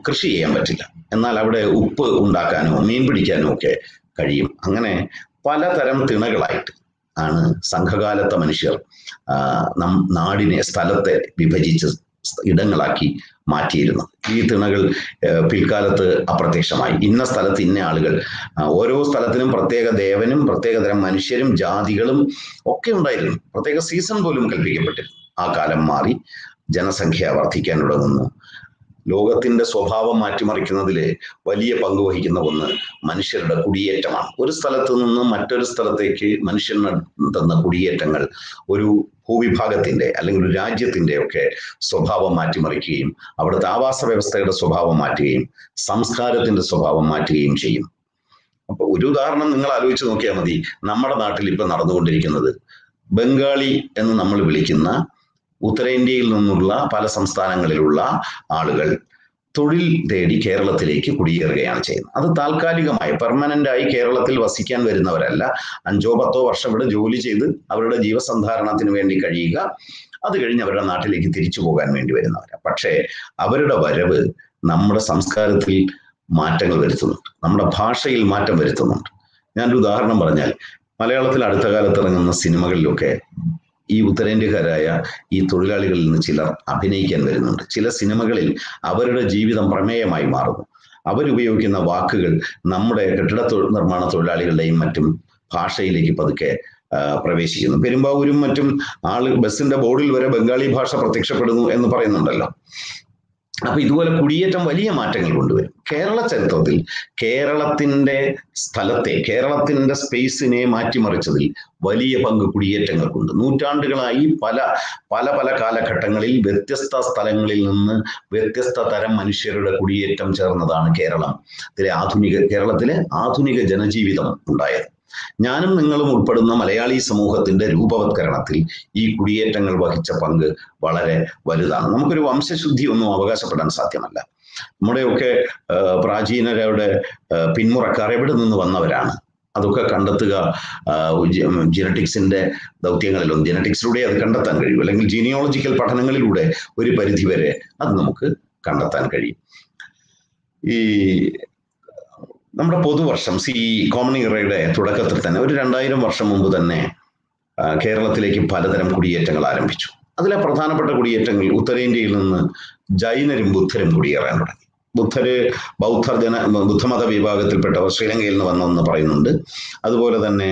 കൃഷി ചെയ്യാൻ പറ്റില്ല. എന്നാൽ അവിടെ ഉപ്പ് ഉണ്ടാക്കാനോ മീൻ പിടിക്കാനോ ഒക്കെ കഴിയും. അങ്ങനെ പലതരം തിണകളായിട്ട് ആണ് സംഘകാലത്തെ മനുഷ്യർ നാടിനെ സ്ഥലത്തെ വിഭജിച്ച് ഇടങ്ങളാക്കി മാറ്റിയിരുന്നത്. ഈ തിണകൾ പിൽക്കാലത്ത് അപ്രത്യക്ഷമായി. ഇന്ന സ്ഥലത്ത് ഇന്ന ആളുകൾ. ഓരോ സ്ഥലത്തിനും പ്രത്യേക ദേവനും പ്രത്യേക തരം മനുഷ്യരും ജാതികളും ഒക്കെ ഉണ്ടായിരുന്നു. പ്രത്യേക സീസൺ പോലും കൽപ്പിക്കപ്പെട്ടിരുന്നു. ആ കാലം മാറി ജനസംഖ്യ വർദ്ധിക്കാൻ തുടങ്ങുന്നു. ലോകത്തിന്റെ സ്വഭാവം മാറ്റിമറിക്കുന്നതിൽ വലിയ പങ്ക് വഹിക്കുന്ന ഒന്ന് മനുഷ്യരുടെ കുടിയേറ്റമാണ്. ഒരു സ്ഥലത്ത് നിന്ന് മറ്റൊരു സ്ഥലത്തേക്ക് മനുഷ്യൻ തന്ന കുടിയേറ്റങ്ങൾ ഒരു ഭൂവിഭാഗത്തിന്റെ അല്ലെങ്കിൽ ഒരു രാജ്യത്തിന്റെ ഒക്കെ സ്വഭാവം മാറ്റിമറിക്കുകയും അവിടുത്തെ ആവാസ വ്യവസ്ഥയുടെ സ്വഭാവം മാറ്റുകയും സംസ്കാരത്തിന്റെ സ്വഭാവം മാറ്റുകയും ചെയ്യും. അപ്പൊ ഒരു ഉദാഹരണം നിങ്ങൾ ആലോചിച്ച് നോക്കിയാൽ മതി. നമ്മുടെ നാട്ടിൽ ഇപ്പൊ നടന്നുകൊണ്ടിരിക്കുന്നത് ബംഗാളി എന്ന് നമ്മൾ വിളിക്കുന്ന ഉത്തരേന്ത്യയിൽ നിന്നുള്ള പല സംസ്ഥാനങ്ങളിലുള്ള ആളുകൾ തൊഴിൽ തേടി കേരളത്തിലേക്ക് കുടിയേറുകയാണ് ചെയ്യുന്നത്. അത് താൽക്കാലികമായി പെർമനന്റ് ആയി കേരളത്തിൽ വസിക്കാൻ വരുന്നവരല്ല. അഞ്ചോ പത്തോ വർഷം ഇവിടെ ജോലി ചെയ്ത് അവരുടെ ജീവസന്ധാരണത്തിന് വേണ്ടി കഴിയുക. അത് കഴിഞ്ഞ് അവരുടെ നാട്ടിലേക്ക് തിരിച്ചു പോകാൻ വേണ്ടി വരുന്നവരാണ് പക്ഷേ അവരുടെ വരവ് നമ്മുടെ സംസ്കാരത്തിൽ മാറ്റങ്ങൾ വരുത്തുന്നുണ്ട്. നമ്മുടെ ഭാഷയിൽ മാറ്റം വരുത്തുന്നുണ്ട്. ഞാനൊരു ഉദാഹരണം പറഞ്ഞാൽ മലയാളത്തിൽ അടുത്ത കാലത്ത് ഇറങ്ങുന്ന സിനിമകളിലൊക്കെ ഈ ഉത്തരേന്ത്യക്കാരായ ഈ തൊഴിലാളികളിൽ നിന്ന് ചിലർ അഭിനയിക്കാൻ വരുന്നുണ്ട്. ചില സിനിമകളിൽ അവരുടെ ജീവിതം പ്രമേയമായി മാറുന്നു. അവരുപയോഗിക്കുന്ന വാക്കുകൾ നമ്മുടെ കെട്ടിട നിർമ്മാണ തൊഴിലാളികളുടെയും മറ്റും ഭാഷയിലേക്ക് പതുക്കെ പ്രവേശിക്കുന്നു. പെരുമ്പാവൂരും മറ്റും ആൾ ബസ്സിന്റെ ബോർഡിൽ വരെ ബംഗാളി ഭാഷ പ്രത്യക്ഷപ്പെടുന്നു എന്ന് പറയുന്നുണ്ടല്ലോ. അപ്പൊ ഇതുപോലെ കുടിയേറ്റം വലിയ മാറ്റങ്ങൾ കൊണ്ടുവരും. കേരള ചരിത്രത്തിൽ കേരളത്തിന്റെ സ്ഥലത്തെ കേരളത്തിന്റെ സ്പേസിനെ മാറ്റിമറിച്ചതിൽ വലിയ പങ്ക് കുടിയേറ്റങ്ങൾക്കുണ്ട്. നൂറ്റാണ്ടുകളായി പല പല പല കാലഘട്ടങ്ങളിൽ വ്യത്യസ്ത സ്ഥലങ്ങളിൽ നിന്ന് വ്യത്യസ്ത തരം മനുഷ്യരുടെ കുടിയേറ്റം ചേർന്നതാണ് കേരളം. ഇതിലെ ആധുനിക കേരളത്തിലെ ആധുനിക ജനജീവിതം ഉണ്ടായത്. ഞാനും നിങ്ങളും ഉൾപ്പെടുന്ന മലയാളി സമൂഹത്തിന്റെ രൂപവത്കരണത്തിൽ ഈ കുടിയേറ്റങ്ങൾ വഹിച്ച പങ്ക് വളരെ വലുതാണ്. നമുക്കൊരു വംശശുദ്ധി ഒന്നും അവകാശപ്പെടാൻ സാധ്യമല്ല. നമ്മുടെയൊക്കെ പ്രാചീനരുടെ പിന്മുറക്കാർ എവിടെ നിന്ന് വന്നവരാണ്? അതൊക്കെ കണ്ടെത്തുക ജിനറ്റിക്സിന്റെ ദൗത്യങ്ങളിലും ജിനറ്റിക്സിലൂടെ അത് കണ്ടെത്താൻ കഴിയും. അല്ലെങ്കിൽ ജീനിയോളജിക്കൽ പഠനങ്ങളിലൂടെ ഒരു പരിധിവരെ അത് നമുക്ക് കണ്ടെത്താൻ കഴിയും. ഈ നമ്മുടെ പൊതുവർഷം സി കോമൺ ഇറയുടെ തുടക്കത്തിൽ തന്നെ ഒരു രണ്ടായിരം വർഷം മുമ്പ് തന്നെ കേരളത്തിലേക്ക് പലതരം കുടിയേറ്റങ്ങൾ ആരംഭിച്ചു. അതിലെ പ്രധാനപ്പെട്ട കുടിയേറ്റങ്ങൾ ഉത്തരേന്ത്യയിൽ നിന്ന് ജൈനരും ബുദ്ധരും കുടിയേറാൻ തുടങ്ങി. ബുദ്ധര് ബൗദ്ധ ജന ബുദ്ധമത വിഭാഗത്തിൽപ്പെട്ടവർ ശ്രീലങ്കയിൽ നിന്ന് വന്നെന്ന് പറയുന്നുണ്ട്. അതുപോലെ തന്നെ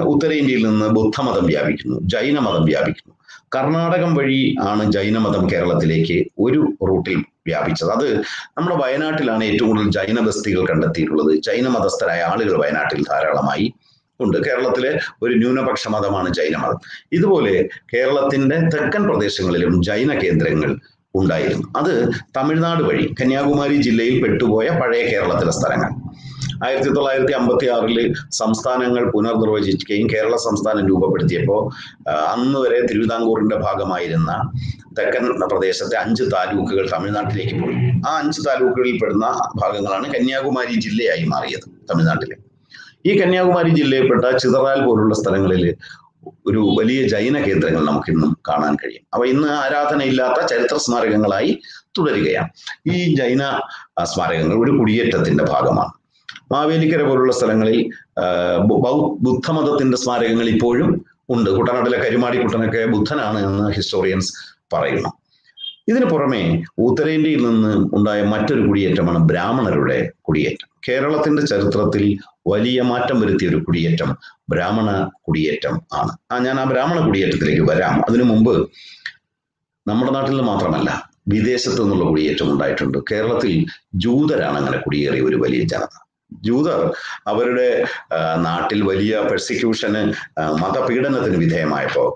ഉത്തരേന്ത്യയിൽ നിന്ന് ബുദ്ധമതം വ്യാപിക്കുന്നു ജൈനമതം വ്യാപിക്കുന്നു. കർണാടകം വഴി ആണ് ജൈനമതം കേരളത്തിലേക്ക് ഒരു റൂട്ടിൽ വ്യാപിച്ചത്. അത് നമ്മുടെ വയനാട്ടിലാണ് ഏറ്റവും കൂടുതൽ ജൈന ബസ്തികൾ കണ്ടെത്തിയിട്ടുള്ളത്. ജൈന മതസ്ഥരായ ആളുകൾ വയനാട്ടിൽ ധാരാളമായി ഉണ്ട്. കേരളത്തിലെ ഒരു ന്യൂനപക്ഷ മതമാണ് ജൈനമതം. ഇതുപോലെ കേരളത്തിന്റെ തെക്കൻ പ്രദേശങ്ങളിലും ജൈന കേന്ദ്രങ്ങൾ ഉണ്ടായിരുന്നു. അത് തമിഴ്നാട് വഴി കന്യാകുമാരി ജില്ലയിൽ പെട്ടുപോയ പഴയ കേരളത്തിലെ സ്ഥലങ്ങൾ. ആയിരത്തി തൊള്ളായിരത്തി അമ്പത്തി ആറിൽ സംസ്ഥാനങ്ങൾ പുനർനിർവചിക്കുകയും കേരള സംസ്ഥാനം രൂപപ്പെടുത്തിയപ്പോൾ അന്ന് വരെ തിരുവിതാംകൂറിന്റെ ഭാഗമായിരുന്ന തെക്കൻ പ്രദേശത്തെ അഞ്ച് താലൂക്കുകൾ തമിഴ്നാട്ടിലേക്ക് പോയി. ആ അഞ്ച് താലൂക്കുകളിൽ പെടുന്ന ഭാഗങ്ങളാണ് കന്യാകുമാരി ജില്ലയായി മാറിയത് തമിഴ്നാട്ടിലെ. ഈ കന്യാകുമാരി ജില്ലയിൽപ്പെട്ട ചിതറാൽ പോലുള്ള സ്ഥലങ്ങളിൽ ഒരു വലിയ ജൈന കേന്ദ്രങ്ങൾ നമുക്ക് നമുക്കിന്നും കാണാൻ കഴിയും. അവ ഇന്ന് ആരാധനയില്ലാത്ത ചരിത്ര സ്മാരകങ്ങളായി തുടരുകയാണ്. ഈ ജൈന സ്മാരകങ്ങൾ ഒരു കുടിയേറ്റത്തിന്റെ ഭാഗമാണ്. മാവേലിക്കര പോലുള്ള സ്ഥലങ്ങളിൽ ബുദ്ധമതത്തിന്റെ സ്മാരകങ്ങൾ ഇപ്പോഴും ഉണ്ട്. കുട്ടനാട്ടിലെ കരുമാടി കുട്ടനൊക്കെ ബുദ്ധനാണ് എന്ന് ഹിസ്റ്റോറിയൻസ് പറയുന്നു. ഇതിനു പുറമെ ഉത്തരേന്ത്യയിൽ നിന്ന് ഉണ്ടായ മറ്റൊരു കുടിയേറ്റമാണ് ബ്രാഹ്മണരുടെ കുടിയേറ്റം. കേരളത്തിന്റെ ചരിത്രത്തിൽ വലിയ മാറ്റം വരുത്തിയ ഒരു കുടിയേറ്റം ബ്രാഹ്മണ കുടിയേറ്റം ആണ്. ആ ഞാൻ ആ ബ്രാഹ്മണ കുടിയേറ്റത്തിലേക്ക് വരാം. അതിനു മുമ്പ് നമ്മുടെ നാട്ടിൽ മാത്രമല്ല വിദേശത്തു നിന്നുള്ള കുടിയേറ്റം ഉണ്ടായിട്ടുണ്ട്. കേരളത്തിൽ ജൂതരാണ് അങ്ങനെ കുടിയേറിയ ഒരു വലിയ ജനത. ജൂതർ അവരുടെ നാട്ടിൽ വലിയ പെർസിക്യൂഷന് മതപീഡനത്തിന് വിധേയമായപ്പോൾ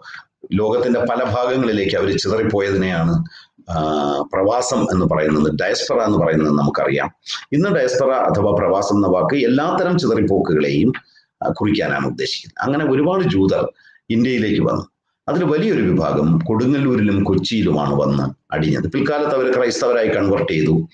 ലോകത്തിന്റെ പല ഭാഗങ്ങളിലേക്ക് അവർ ചിതറിപ്പോയതിനെയാണ് പ്രവാസം എന്ന് പറയുന്നത് ഡയസ്പറ എന്ന് പറയുന്നത് നമുക്കറിയാം. ഇന്ന് ഡയസ്പറ അഥവാ പ്രവാസം എന്ന വാക്ക് എല്ലാത്തരം ചിതറിപ്പോക്കുകളെയും കുറിക്കാനാണ് ഉദ്ദേശിക്കുന്നത്. അങ്ങനെ ഒരുപാട് ജൂതർ ഇന്ത്യയിലേക്ക് വന്നു. അതിൽ വലിയൊരു വിഭാഗം കൊടുങ്ങല്ലൂരിലും കൊച്ചിയിലുമാണ് വന്ന് അടിഞ്ഞത്. പിൽക്കാലത്ത് അവർ ക്രൈസ്തവരായി കൺവെർട്ട് ചെയ്തു.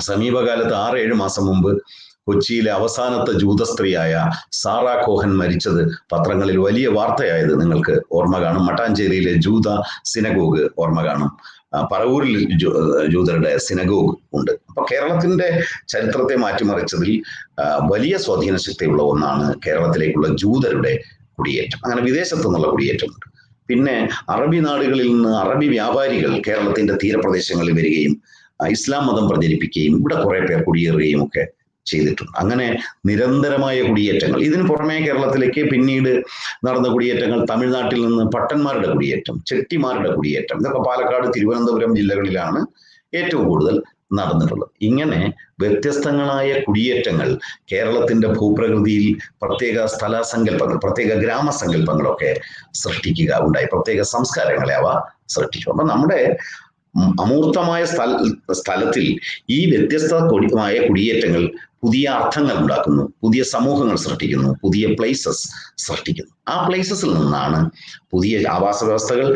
സമീപകാലത്ത് ആറ് ഏഴ് മാസം മുമ്പ് കൊച്ചിയിലെ അവസാനത്തെ ജൂതസ്ത്രീയായ സാറ കോഹൻ മരിച്ചത് പത്രങ്ങളിൽ വലിയ വാർത്തയായത് നിങ്ങൾക്ക് ഓർമ്മ കാണും. മട്ടാഞ്ചേരിയിലെ ജൂത സിനഗോഗ് ഓർമ്മ കാണും. പറവൂരിൽ ജൂതരുടെ സിനഗോഗ് ഉണ്ട്. അപ്പൊ കേരളത്തിന്റെ ചരിത്രത്തെ മാറ്റിമറിച്ചതിൽ വലിയ സ്വാധീന ശക്തിയുള്ള ഒന്നാണ് കേരളത്തിലേക്കുള്ള ജൂതരുടെ കുടിയേറ്റം. അങ്ങനെ വിദേശത്തു നിന്നുള്ള കുടിയേറ്റമുണ്ട്. പിന്നെ അറബി നാടുകളിൽ നിന്ന് അറബി വ്യാപാരികൾ കേരളത്തിന്റെ തീരപ്രദേശങ്ങളിൽ വരികയും ഇസ്ലാം മതം പ്രചരിപ്പിക്കുകയും ഇവിടെ കുറെ പേർ കുടിയേറുകയും ഒക്കെ ചെയ്തിട്ടുണ്ട്. അങ്ങനെ നിരന്തരമായ കുടിയേറ്റങ്ങൾ. ഇതിന് പുറമേ കേരളത്തിലേക്ക് പിന്നീട് നടന്ന കുടിയേറ്റങ്ങൾ തമിഴ്നാട്ടിൽ നിന്ന് പട്ടന്മാരുടെ കുടിയേറ്റം ചെട്ടിമാരുടെ കുടിയേറ്റം. ഇതൊക്കെ പാലക്കാട് തിരുവനന്തപുരം ജില്ലകളിലാണ് ഏറ്റവും കൂടുതൽ നടന്നിട്ടുള്ളത്. ഇങ്ങനെ വ്യത്യസ്തങ്ങളായ കുടിയേറ്റങ്ങൾ കേരളത്തിന്റെ ഭൂപ്രകൃതിയിൽ പ്രത്യേക സ്ഥല സങ്കല്പങ്ങൾ പ്രത്യേക ഗ്രാമസങ്കല്പങ്ങളൊക്കെ സൃഷ്ടിക്കുക ഉണ്ടായി. പ്രത്യേക സംസ്കാരങ്ങളെ അവ സൃഷ്ടിച്ചു. അപ്പൊ നമ്മുടെ അമൂർത്തമായ സ്ഥല സ്ഥലത്തിൽ ഈ വ്യത്യസ്ത കൊടിമായ കുടിയേറ്റങ്ങൾ പുതിയ അർത്ഥങ്ങൾ ഉണ്ടാക്കുന്നു പുതിയ സമൂഹങ്ങൾ സൃഷ്ടിക്കുന്നു പുതിയ പ്ലേസസ് സൃഷ്ടിക്കുന്നു. ആ പ്ലേസസിൽ നിന്നാണ് പുതിയ ആവാസ വ്യവസ്ഥകൾ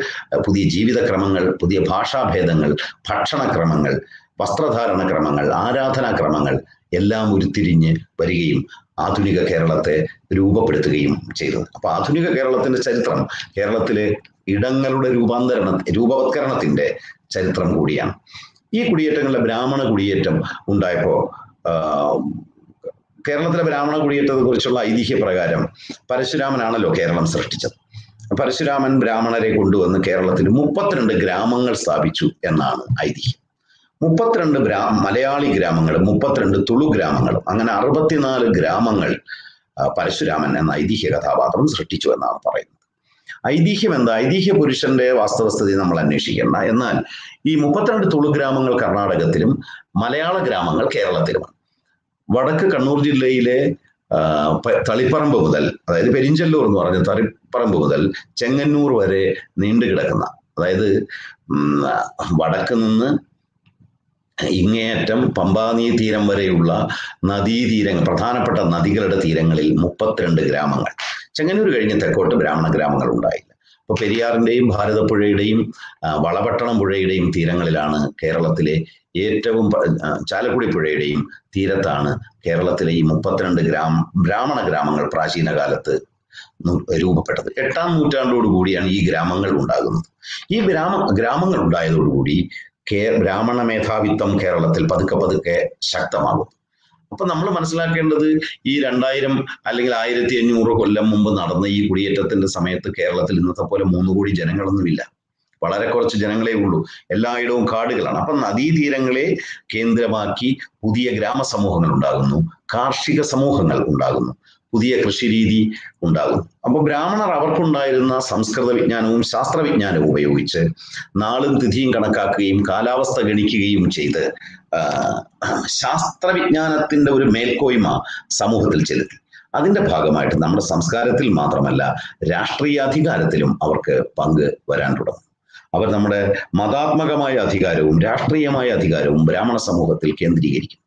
പുതിയ ജീവിതക്രമങ്ങൾ പുതിയ ഭാഷാഭേദങ്ങൾ ഭക്ഷണക്രമങ്ങൾ വസ്ത്രധാരണ ക്രമങ്ങൾ ആരാധനാക്രമങ്ങൾ എല്ലാം ഉരുത്തിരിഞ്ഞ് വരികയും ആധുനിക കേരളത്തെ രൂപപ്പെടുത്തുകയും ചെയ്തത് അപ്പൊ ആധുനിക കേരളത്തിന്റെ ചരിത്രം കേരളത്തിലെ ഇടങ്ങളുടെ രൂപാന്തരണ രൂപവത്കരണത്തിന്റെ ചരിത്രം കൂടിയാണ്. ഈ കുടിയേറ്റങ്ങളിലെ ബ്രാഹ്മണ കുടിയേറ്റം ഉണ്ടായപ്പോ ആ, കേരളത്തിലെ ബ്രാഹ്മണ കുടിയേറ്റത്തെ കുറിച്ചുള്ള ഐതിഹ്യ പ്രകാരം പരശുരാമനാണല്ലോ കേരളം സൃഷ്ടിച്ചത്. പരശുരാമൻ ബ്രാഹ്മണരെ കൊണ്ടുവന്ന് കേരളത്തിൽ മുപ്പത്തിരണ്ട് ഗ്രാമങ്ങൾ സ്ഥാപിച്ചു എന്നാണ് ഐതിഹ്യം. മുപ്പത്തിരണ്ട് ഗ്രാ മലയാളി ഗ്രാമങ്ങളും മുപ്പത്തിരണ്ട് തുളു ഗ്രാമങ്ങളും അങ്ങനെ അറുപത്തിനാല് ഗ്രാമങ്ങൾ പരശുരാമൻ എന്ന ഐതിഹ്യ കഥാപാത്രം സൃഷ്ടിച്ചു എന്നാണ് പറയുന്നത്. ഐതിഹ്യം എന്താ ഐതിഹ്യ പുരുഷന്റെ വാസ്തവസ്ഥിതി നമ്മൾ അന്വേഷിക്കേണ്ട. എന്നാൽ ഈ മുപ്പത്തിരണ്ട് തുളു ഗ്രാമങ്ങൾ കർണാടകത്തിലും മലയാള ഗ്രാമങ്ങൾ കേരളത്തിലുമാണ്. വടക്ക് കണ്ണൂർ ജില്ലയിലെ തളിപ്പറമ്പ് മുതൽ അതായത് പെരിഞ്ചല്ലൂർ എന്ന് പറഞ്ഞ തളിപ്പറമ്പ് മുതൽ ചെങ്ങന്നൂർ വരെ നീണ്ടു കിടക്കുന്ന അതായത് വടക്ക് നിന്ന് ഇങ്ങേയറ്റം പമ്പാനീ തീരം വരെയുള്ള നദീതീരങ്ങൾ പ്രധാനപ്പെട്ട നദികളുടെ തീരങ്ങളിൽ മുപ്പത്തിരണ്ട് ഗ്രാമങ്ങൾ. ചെങ്ങന്നൂർ കഴിഞ്ഞ് തെക്കോട്ട് ബ്രാഹ്മണ ഗ്രാമങ്ങൾ ഉണ്ടായില്ല. അപ്പൊ പെരിയാറിന്റെയും ഭാരതപ്പുഴയുടെയും വളപട്ടണം പുഴയുടെയും തീരങ്ങളിലാണ് കേരളത്തിലെ ഏറ്റവും ചാലക്കുടി പുഴയുടെയും തീരത്താണ് കേരളത്തിലെ ഈ മുപ്പത്തിരണ്ട് ഗ്രാമ ബ്രാഹ്മണ ഗ്രാമങ്ങൾ പ്രാചീന കാലത്ത് രൂപപ്പെട്ടത്. എട്ടാം നൂറ്റാണ്ടോടു കൂടിയാണ് ഈ ഗ്രാമങ്ങൾ ഉണ്ടാകുന്നത്. ഈ ഗ്രാമ ഗ്രാമങ്ങൾ ഉണ്ടായതോടുകൂടി കേ ബ്രാഹ്മണ മേധാവിത്വം കേരളത്തിൽ പതുക്കെ പതുക്കെ ശക്തമാകും അപ്പൊ നമ്മൾ മനസ്സിലാക്കേണ്ടത് ഈ രണ്ടായിരം അല്ലെങ്കിൽ ആയിരത്തി അഞ്ഞൂറ് കൊല്ലം മുമ്പ് നടന്ന ഈ കുടിയേറ്റത്തിന്റെ സമയത്ത് കേരളത്തിൽ ഇന്നത്തെ പോലെ മൂന്ന് കോടി ജനങ്ങളൊന്നുമില്ല. വളരെ കുറച്ച് ജനങ്ങളെ ഉള്ളൂ. എല്ലായിടവും കാടുകളാണ്. അപ്പൊ നദീതീരങ്ങളെ കേന്ദ്രമാക്കി പുതിയ ഗ്രാമസമൂഹങ്ങൾ ഉണ്ടാകുന്നു. കാർഷിക സമൂഹങ്ങൾ ഉണ്ടാകുന്നു. പുതിയ കൃഷിരീതി ഉണ്ടാകും. അപ്പൊ ബ്രാഹ്മണർ അവർക്കുണ്ടായിരുന്ന സംസ്കൃത വിജ്ഞാനവും ശാസ്ത്രവിജ്ഞാനവും ഉപയോഗിച്ച് നാളും തിഥിയും കണക്കാക്കുകയും കാലാവസ്ഥ ഗണിക്കുകയും ചെയ്ത് ശാസ്ത്രവിജ്ഞാനത്തിന്റെ ഒരു മേൽക്കോയ്മ സമൂഹത്തിൽ ചെലുത്തി. അതിന്റെ ഭാഗമായിട്ട് നമ്മുടെ സംസ്കാരത്തിൽ മാത്രമല്ല രാഷ്ട്രീയ അധികാരത്തിലും അവർക്ക് പങ്ക് വരാൻ തുടങ്ങും. അവർ നമ്മുടെ മതാത്മകമായ അധികാരവും രാഷ്ട്രീയമായ അധികാരവും ബ്രാഹ്മണ സമൂഹത്തിൽ കേന്ദ്രീകരിക്കും.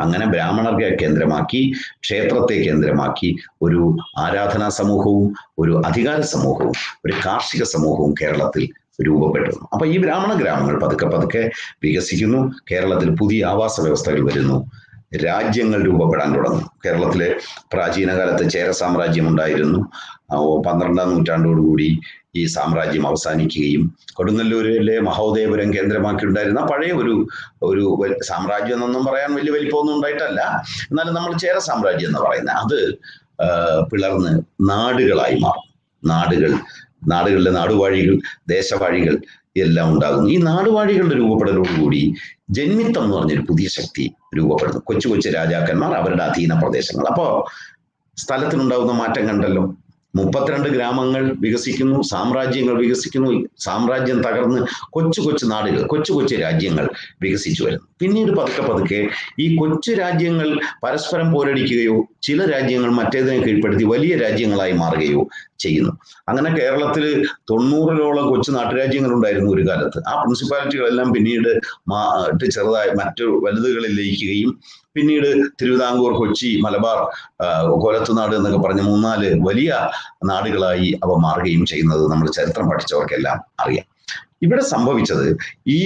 അങ്ങനെ ബ്രാഹ്മണരെ കേന്ദ്രമാക്കി ക്ഷേത്രത്തെ കേന്ദ്രമാക്കി ഒരു ആരാധനാ സമൂഹവും ഒരു അധികാര സമൂഹവും ഒരു കാർഷിക സമൂഹവും കേരളത്തിൽ രൂപപ്പെട്ടു അപ്പൊ ഈ ബ്രാഹ്മണ ഗ്രാമങ്ങൾ പതുക്കെ പതുക്കെ വികസിക്കുന്നു. കേരളത്തിൽ പുതിയ ആവാസ വ്യവസ്ഥകൾ വരുന്നു. രാജ്യങ്ങൾ രൂപപ്പെടാൻ തുടങ്ങും. കേരളത്തിലെ പ്രാചീന കാലത്ത് ചേര സാമ്രാജ്യം ഉണ്ടായിരുന്നു. പന്ത്രണ്ടാം നൂറ്റാണ്ടോടുകൂടി ഈ സാമ്രാജ്യം അവസാനിക്കുകയും കൊടുങ്ങല്ലൂരിലെ മഹോദയപുരം കേന്ദ്രമാക്കി ഉണ്ടായിരുന്ന പഴയ ഒരു ഒരു സാമ്രാജ്യം എന്നൊന്നും പറയാൻ വലിയ വലിപ്പമൊന്നും ഉണ്ടായിട്ടല്ല. എന്നാലും നമ്മൾ ചേര സാമ്രാജ്യം എന്ന് പറയുന്നത് അത് പിളർന്ന് നാടുകളായി മാറും. നാടുകൾ നാടുകളിലെ നാടുവാഴികൾ ദേശവാഴികൾ എല്ലാം ഉണ്ടാകുന്നു. ഈ നാടുവാഴികളുടെ രൂപപ്പെടലോടുകൂടി ജന്മിത്തം എന്ന് പറഞ്ഞൊരു പുതിയ ശക്തി രൂപപ്പെടുന്നു. കൊച്ചു കൊച്ചു രാജാക്കന്മാർ അവരുടെ അധീന പ്രദേശങ്ങൾ. അപ്പോ സ്ഥലത്തിനുണ്ടാകുന്ന മാറ്റം കണ്ടല്ലോ. മുപ്പത്തിരണ്ട് ഗ്രാമങ്ങൾ വികസിക്കുന്നു സാമ്രാജ്യങ്ങൾ വികസിക്കുന്നു സാമ്രാജ്യം തകർന്ന് കൊച്ചു കൊച്ചു നാടുകൾ കൊച്ചു കൊച്ചു രാജ്യങ്ങൾ വികസിച്ചു വരുന്നു. പിന്നീട് പതുക്കെ പതുക്കെ ഈ കൊച്ചു രാജ്യങ്ങൾ പരസ്പരം പോരടിക്കുകയോ ചില രാജ്യങ്ങൾ മറ്റേതിനെ കീഴ്പ്പെടുത്തി വലിയ രാജ്യങ്ങളായി മാറുകയോ ചെയ്യുന്നു. അങ്ങനെ കേരളത്തിൽ തൊണ്ണൂറിലോളം കൊച്ചു നാട്ടുരാജ്യങ്ങൾ ഉണ്ടായിരുന്നു ഒരു കാലത്ത്. ആ പ്രിൻസിപ്പാലിറ്റികളെല്ലാം പിന്നീട് ചെറുതായി മറ്റു വലുതുകളിൽ ലയിക്കുകയും പിന്നീട് തിരുവിതാംകൂർ കൊച്ചി മലബാർ കോലത്തുനാട് എന്നൊക്കെ പറഞ്ഞ മൂന്നാൽ വലിയ നാടുകളായി അവ മാറുകയും ചെയ്യുന്നത് നമ്മൾ ചരിത്രം പഠിച്ചവർക്കെല്ലാം അറിയാം. ഇവിടെ സംഭവിച്ചത് ഈ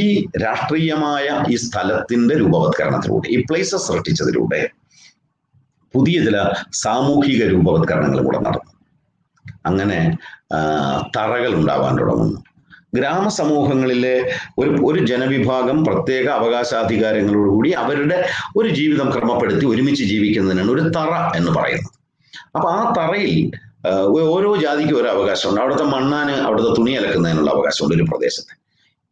രാഷ്ട്രീയമായ ഈ സ്ഥലത്തിന്റെ രൂപവത്കരണത്തിലൂടെ ഈ പ്ലേസസ് സൃഷ്ടിച്ചതിലൂടെ പുതിയ ചില സാമൂഹിക രൂപവത്കരണങ്ങൾ കൂടെ നടന്നു. അങ്ങനെ തറകൾ ഉണ്ടാവാൻ തുടങ്ങുന്നു. ഗ്രാമസമൂഹങ്ങളിലെ ഒരു ഒരു ജനവിഭാഗം പ്രത്യേക അവകാശാധികാരങ്ങളോടുകൂടി അവരുടെ ഒരു ജീവിതം ക്രമപ്പെടുത്തി ഒരുമിച്ച് ജീവിക്കുന്നതിനാണ് ഒരു തറ എന്ന് പറയുന്നത്. അപ്പൊ ആ തറയിൽ ഓരോ ജാതിക്കും ഓരോ അവകാശമുണ്ട്. അവിടുത്തെ മണ്ണാന് അവിടുത്തെ തുണി അലക്കുന്നതിനുള്ള അവകാശമുണ്ട് ഒരു പ്രദേശത്തെ.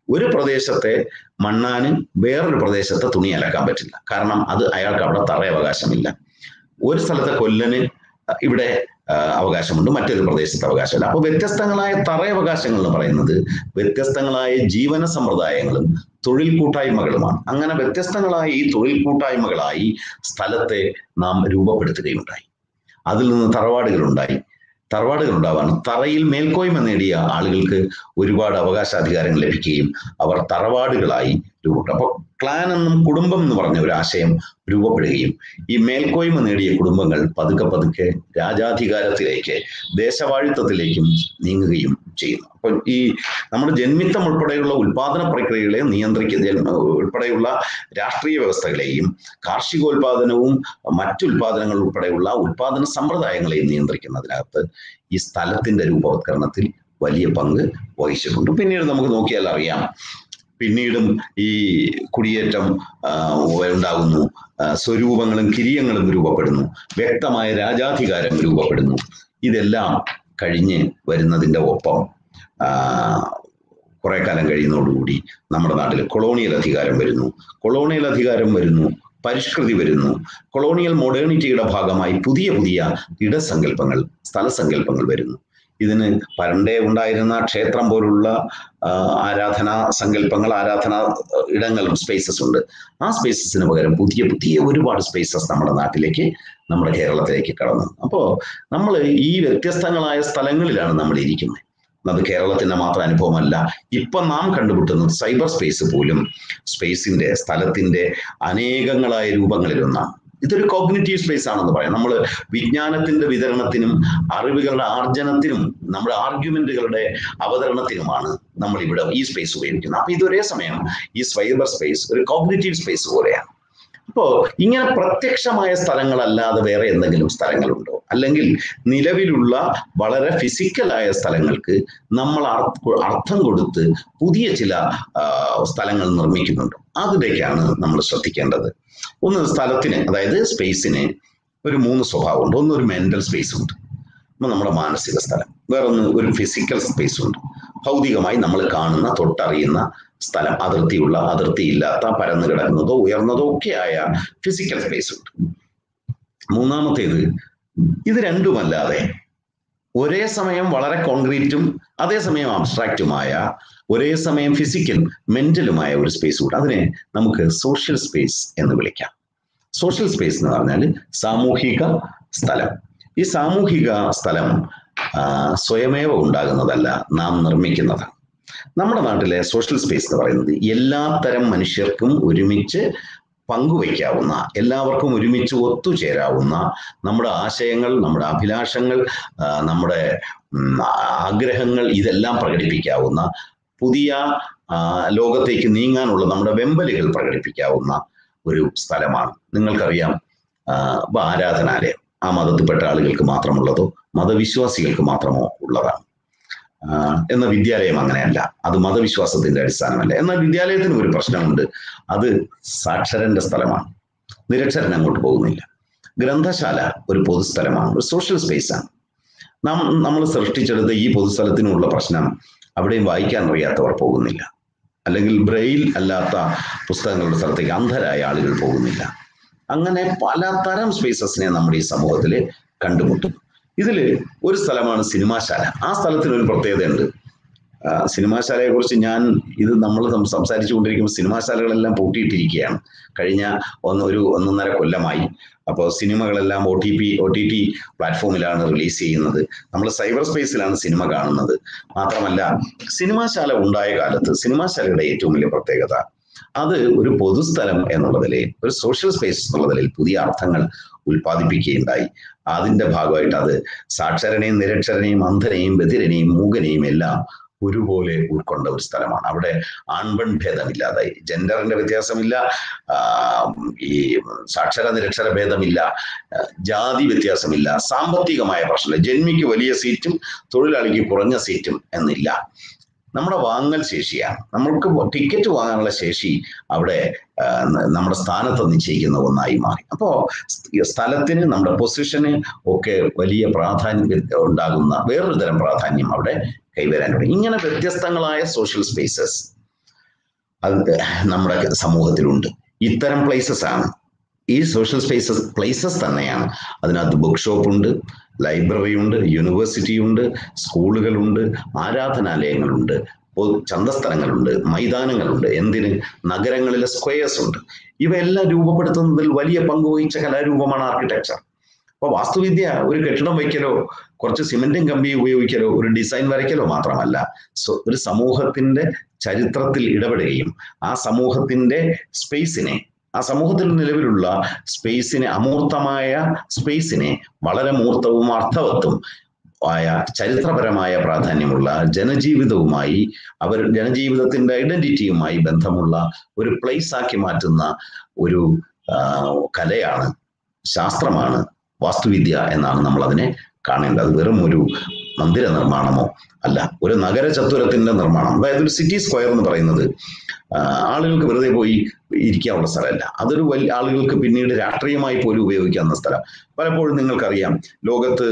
ഒരു പ്രദേശത്തെ മണ്ണാന് വേറൊരു പ്രദേശത്തെ തുണി അലക്കാൻ പറ്റില്ല. കാരണം അത് അയാൾക്ക് അവിടെ തറ അവകാശമില്ല ഒരു സ്ഥലത്തെ കൊല്ലന് ഇവിടെ അവകാശമുണ്ട്. മറ്റൊരു പ്രദേശത്ത് അവകാശമില്ല. അപ്പൊ വ്യത്യസ്തങ്ങളായ തറയവകാശങ്ങൾ എന്ന് പറയുന്നത് വ്യത്യസ്തങ്ങളായ ജീവന സമ്പ്രദായങ്ങളും തൊഴിൽ കൂട്ടായ്മകളുമാണ്. അങ്ങനെ വ്യത്യസ്തങ്ങളായ ഈ തൊഴിൽ കൂട്ടായ്മകളായി സ്ഥലത്തെ നാം രൂപപ്പെടുത്തുകയുണ്ടായി. അതിൽ നിന്ന് തറവാടുകൾ ഉണ്ടായി തറവാടുകൾ ഉണ്ടാവാണ് തറയിൽ മേൽക്കോയ്മ നേടിയ ആളുകൾക്ക് ഒരുപാട് അവകാശാധികാരങ്ങൾ ലഭിക്കുകയും അവർ തറവാടുകളായി രൂപപ്പെട്ടു. അപ്പോൾ ക്ലാൻ എന്നും കുടുംബം എന്ന് പറഞ്ഞ ഒരു ആശയം രൂപപ്പെടുകയും ഈ മേൽക്കോയ്മ നേടിയ കുടുംബങ്ങൾ പതുക്കെ പതുക്കെ രാജാധികാരത്തിലേക്ക് ദേശവാഴിത്വത്തിലേക്കും നീങ്ങുകയും ചെയ്യുന്നു. അപ്പോൾ ഈ നമ്മുടെ ജന്മിത്തം ഉൾപ്പെടെയുള്ള ഉൽപാദന പ്രക്രിയകളെ നിയന്ത്രിക്കുന്ന ഉൾപ്പെടെയുള്ള രാഷ്ട്രീയ വ്യവസ്ഥകളെയും കാർഷികോൽപാദനവും മറ്റുൽപാദനങ്ങൾ ഉൾപ്പെടെയുള്ള ഉൽപാദന സമ്പ്രദായങ്ങളെയും നിയന്ത്രിക്കുന്നതിനകത്ത് ഈ സ്ഥലത്തിന്റെ രൂപവത്കരണത്തിൽ വലിയ പങ്ക് വഹിച്ചിട്ടുണ്ട്. പിന്നീട് നമുക്ക് നോക്കിയാൽ അറിയാം പിന്നീടും ഈ കുടിയേറ്റം ഉണ്ടാകുന്നു. സ്വരൂപങ്ങളും കിരിയങ്ങളും രൂപപ്പെടുന്നു. വ്യക്തമായ രാജാധികാരം രൂപപ്പെടുന്നു. ഇതെല്ലാം കഴിഞ്ഞ് വരുന്നതിന്റെ ഒപ്പം കുറെ കാലം കഴിയുന്നതോടുകൂടി നമ്മുടെ നാട്ടിൽ കൊളോണിയൽ അധികാരം വരുന്നു. കൊളോണിയൽ അധികാരം വരുന്നു പരിഷ്കൃതി വരുന്നു. കൊളോണിയൽ മോഡേണിറ്റിയുടെ ഭാഗമായി പുതിയ പുതിയ ഇടസങ്കല്പങ്ങൾ സ്ഥലസങ്കല്പങ്ങൾ വരുന്നു. ഇതിന് പണ്ടേ ഉണ്ടായിരുന്ന ക്ഷേത്രം പോലുള്ള ആരാധനാ സങ്കല്പങ്ങൾ ആരാധനാ ഇടങ്ങളും സ്പേസസ് ഉണ്ട്. ആ സ്പേസസിന് പകരം പുതിയ പുതിയ ഒരുപാട് സ്പേസസ് നമ്മുടെ നാട്ടിലേക്ക് നമ്മുടെ കേരളത്തിലേക്ക് കടന്നു. അപ്പോൾ നമ്മൾ ഈ വ്യത്യസ്തങ്ങളായ സ്ഥലങ്ങളിലാണ് നമ്മൾ ഇരിക്കുന്നത്. അത് കേരളത്തിന്റെ മാത്രം അനുഭവമല്ല ഇപ്പൊ നാം കണ്ടുമുട്ടുന്നത് സൈബർ സ്പേസ് പോലും സ്പേസിന്റെ സ്ഥലത്തിന്റെ അനേകങ്ങളായ രൂപങ്ങളിലൊന്നാണ്. ഇതൊരു കോഗ്നിറ്റീവ് സ്പേസ് ആണെന്ന് പറയാം. നമ്മൾ വിജ്ഞാനത്തിന്റെ വിതരണത്തിനും അറിവുകളുടെ ആർജനത്തിനും നമ്മുടെ ആർഗ്യുമെന്റുകളുടെ അവതരണത്തിനുമാണ് നമ്മൾ ഇവിടെ ഈ സ്പേസ് ഉപയോഗിക്കുന്നത്. അപ്പൊ ഇതൊരേ സമയം ഈ സൈബർ സ്പേസ് ഒരു കോഗ്നിറ്റീവ് സ്പേസ് പോലെയാണ്. അപ്പോ ഇങ്ങനെ പ്രത്യക്ഷമായ സ്ഥലങ്ങളല്ലാതെ വേറെ എന്തെങ്കിലും സ്ഥലങ്ങളുണ്ടോ? അല്ലെങ്കിൽ നിലവിലുള്ള വളരെ ഫിസിക്കലായ സ്ഥലങ്ങൾക്ക് നമ്മൾ അർത്ഥം കൊടുത്ത് പുതിയ ചില സ്ഥലങ്ങൾ നിർമ്മിക്കുന്നുണ്ടോ? അതിലേക്കാണ് നമ്മൾ ശ്രദ്ധിക്കേണ്ടത്. ഒന്ന് സ്ഥലത്തിന് അതായത് സ്പേസിന് ഒരു മൂന്ന് സ്വഭാവമുണ്ട്. ഒന്ന് ഒരു മെന്റൽ സ്പേസ് ഉണ്ട്. നമ്മുടെ മാനസിക സ്ഥലം. വേറൊന്ന് ഒരു ഫിസിക്കൽ സ്പേസ് ഉണ്ട്. ഭൗതികമായി നമ്മൾ കാണുന്ന തൊട്ടറിയുന്ന സ്ഥലം അതിർത്തിയുള്ള അതിർത്തിയില്ലാത്ത പരന്നു കിടക്കുന്നതോ ഉയർന്നതോ ഒക്കെയായ ഫിസിക്കൽ സ്പേസ് ഉണ്ട്. മൂന്നാമത്തേത് ഇത് രണ്ടുമല്ലാതെ ഒരേ സമയം വളരെ കോൺക്രീറ്റും അതേസമയം അബ്സ്ട്രാക്റ്റുമായ ഒരേ സമയം ഫിസിക്കൽ മെന്റലുമായ ഒരു സ്പേസ് കൂടെ അതിനെ നമുക്ക് സോഷ്യൽ സ്പേസ് എന്ന് വിളിക്കാം. സോഷ്യൽ സ്പേസ് എന്ന് പറഞ്ഞാൽ സാമൂഹിക സ്ഥലം. ഈ സാമൂഹിക സ്ഥലം സ്വയമേവ ഉണ്ടാകുന്നതല്ല നാം നിർമ്മിക്കുന്നത്. നമ്മുടെ നാട്ടിലെ സോഷ്യൽ സ്പേസ് എന്ന് പറയുന്നത് എല്ലാ തരം മനുഷ്യർക്കും ഒരുമിച്ച് പങ്കുവയ്ക്കാവുന്ന എല്ലാവർക്കും ഒരുമിച്ച് ഒത്തുചേരാവുന്ന നമ്മുടെ ആശയങ്ങൾ നമ്മുടെ അഭിലാഷങ്ങൾ നമ്മുടെ ആഗ്രഹങ്ങൾ ഇതെല്ലാം പ്രകടിപ്പിക്കാവുന്ന പുതിയ ലോകത്തേക്ക് നീങ്ങാനുള്ള നമ്മുടെ വെമ്പലുകൾ പ്രകടിപ്പിക്കാവുന്ന ഒരു സ്ഥലമാണ്. നിങ്ങൾക്കറിയാം ആരാധനാലയം ആ മതത്തിൽപ്പെട്ട ആളുകൾക്ക് മാത്രമുള്ളതോ മതവിശ്വാസികൾക്ക് മാത്രമോ ഉള്ളതാണ്. എന്ന വിദ്യാലയം അങ്ങനെയല്ല. അത് മതവിശ്വാസത്തിന്റെ അടിസ്ഥാനമല്ല. എന്നാൽ വിദ്യാലയത്തിന് ഒരു പ്രശ്നമുണ്ട്. അത് സാക്ഷരന്റെ സ്ഥലമാണ്. നിരക്ഷരൻ അങ്ങോട്ട് പോകുന്നില്ല. ഗ്രന്ഥശാല ഒരു പൊതുസ്ഥലമാണ്. ഒരു സോഷ്യൽ സ്പേസ് ആണ്. നാം നമ്മൾ സൃഷ്ടിച്ചെടുത്ത ഈ പൊതുസ്ഥലത്തിനുള്ള പ്രശ്നം അവിടെയും വായിക്കാൻ അറിയാത്തവർ പോകുന്നില്ല. അല്ലെങ്കിൽ ബ്രെയിൽ അല്ലാത്ത പുസ്തകങ്ങളുടെ സ്ഥലത്തേക്ക് അന്ധരായ ആളുകൾ പോകുന്നില്ല. അങ്ങനെ പലതരം സ്പേസസിനെ നമ്മുടെ ഈ സമൂഹത്തിൽ കണ്ടുമുട്ടും ഇതിൽ ഒരു സ്ഥലമാണ് സിനിമാശാല. ആ സ്ഥലത്തിന് ഒരു പ്രത്യേകതയുണ്ട്. സിനിമാശാലയെ കുറിച്ച് ഞാൻ ഇത് നമ്മൾ സംസാരിച്ചു കൊണ്ടിരിക്കുമ്പോൾ സിനിമാശാലകളെല്ലാം പൂട്ടിയിട്ടിരിക്കുകയാണ്. കഴിഞ്ഞ ഒന്ന് ഒരു ഒന്നൊന്നര കൊല്ലമായി. അപ്പോൾ സിനിമകളെല്ലാം O T P O T T പ്ലാറ്റ്ഫോമിലാണ് release ചെയ്യുന്നത്. നമ്മൾ സൈബർ സ്പേസിലാണ് സിനിമ കാണുന്നത്. മാത്രമല്ല സിനിമാശാല ഉണ്ടായ കാലത്ത് സിനിമാശാലയുടെ ഏറ്റവും വലിയ പ്രത്യേകത അത് ഒരു പൊതുസ്ഥലം എന്നുള്ള നിലയിൽ ഒരു സോഷ്യൽ സ്പേസ് എന്നുള്ള നിലയിൽ പുതിയ അർത്ഥങ്ങൾ ഉൽപ്പാദിപ്പിക്കുകയുണ്ടായി. അതിന്റെ ഭാഗമായിട്ട് അത് സാക്ഷരനെയും നിരക്ഷരനെയും അന്ധനെയും ബധിരനെയും മൂകനെയും എല്ലാം ഒരുപോലെ ഉൾക്കൊണ്ട ഒരു സ്ഥലമാണ്. അവിടെ ആൺപെൺ ഭേദമില്ലാതായി. ജെൻഡറിന്റെ വ്യത്യാസമില്ല ഈ സാക്ഷര നിരക്ഷര ഭേദമില്ല ജാതി വ്യത്യാസമില്ല സാമ്പത്തികമായ പ്രശ്നമില്ല. ജന്മിക്ക് വലിയ സീറ്റും തൊഴിലാളിക്ക് കുറഞ്ഞ സീറ്റും എന്നില്ല. നമ്മുടെ വാങ്ങൽ ശേഷിയാണ്. നമ്മൾക്ക് ടിക്കറ്റ് വാങ്ങാനുള്ള ശേഷി അവിടെ നമ്മുടെ സ്ഥാനത്ത് നിശ്ചയിക്കുന്ന ഒന്നായി മാറി. അപ്പോൾ സ്ഥലത്തിന് നമ്മുടെ പൊസിഷന് ഒക്കെ വലിയ പ്രാധാന്യം ഉണ്ടാകുന്ന വേറൊരു തരം പ്രാധാന്യം അവിടെ കൈവരാൻ തുടങ്ങി. ഇങ്ങനെ വ്യത്യസ്തങ്ങളായ സോഷ്യൽ സ്പേസസ് അത് നമ്മുടെ സമൂഹത്തിലുണ്ട്. ഇത്തരം പ്ലേസസ് ആണ്. ഈ സോഷ്യൽ സ്പേസസ് പ്ലേസസ് തന്നെയാണ്. അതിനകത്ത് ബുക്ക് ഷോപ്പ് ഉണ്ട്. ലൈബ്രറി ഉണ്ട് യൂണിവേഴ്സിറ്റി ഉണ്ട് സ്കൂളുകളുണ്ട് ആരാധനാലയങ്ങളുണ്ട് ചന്തസ്ഥലങ്ങളുണ്ട് മൈതാനങ്ങളുണ്ട് എന്തിന്? നഗരങ്ങളിലെ സ്ക്വയേഴ്സ് ഉണ്ട്. ഇവയെല്ലാം രൂപപ്പെടുത്തുന്നതിൽ വലിയ പങ്ക് വഹിച്ച കലാരൂപമാണ് ആർക്കിടെക്ചർ അപ്പൊ വാസ്തുവിദ്യ ഒരു കെട്ടിടം വയ്ക്കലോ കുറച്ച് സിമെന്റും കമ്പി ഉപയോഗിക്കലോ ഒരു ഡിസൈൻ വരയ്ക്കലോ മാത്രമല്ല. ഒരു സമൂഹത്തിന്റെ ചരിത്രത്തിൽ ഇടപെടുകയും ആ സമൂഹത്തിന്റെ സ്പേസിനെ ആ സമൂഹത്തിൽ നിലവിലുള്ള സ്പേസിനെ അമൂർത്തമായ സ്പേസിനെ വളരെ മൂർത്തവും അർത്ഥവത്തും ആയ ചരിത്രപരമായ പ്രാധാന്യമുള്ള ജനജീവിതവുമായി അവർ ജനജീവിതത്തിന്റെ ഐഡന്റിറ്റിയുമായി ബന്ധമുള്ള ഒരു പ്ലേസ് ആക്കി മാറ്റുന്ന ഒരു കലയാണ് ശാസ്ത്രമാണ് വാസ്തുവിദ്യ എന്നാണ് നമ്മൾ അതിനെ കാണേണ്ടത്. വെറും ഒരു മന്ദിര നിർമ്മാണമോ അല്ല ഒരു നഗര ചത്തുരത്തിന്റെ നിർമ്മാണം. അതായത് ഒരു സിറ്റി സ്ക്വയർ എന്ന് പറയുന്നത് ആളുകൾക്ക് വെറുതെ പോയി ഇരിക്കാനുള്ള സ്ഥലമല്ല. അതൊരു വലിയ ആളുകൾക്ക് പിന്നീട് രാഷ്ട്രീയമായി പോലും ഉപയോഗിക്കാവുന്ന സ്ഥലം. പലപ്പോഴും നിങ്ങൾക്കറിയാം ലോകത്ത്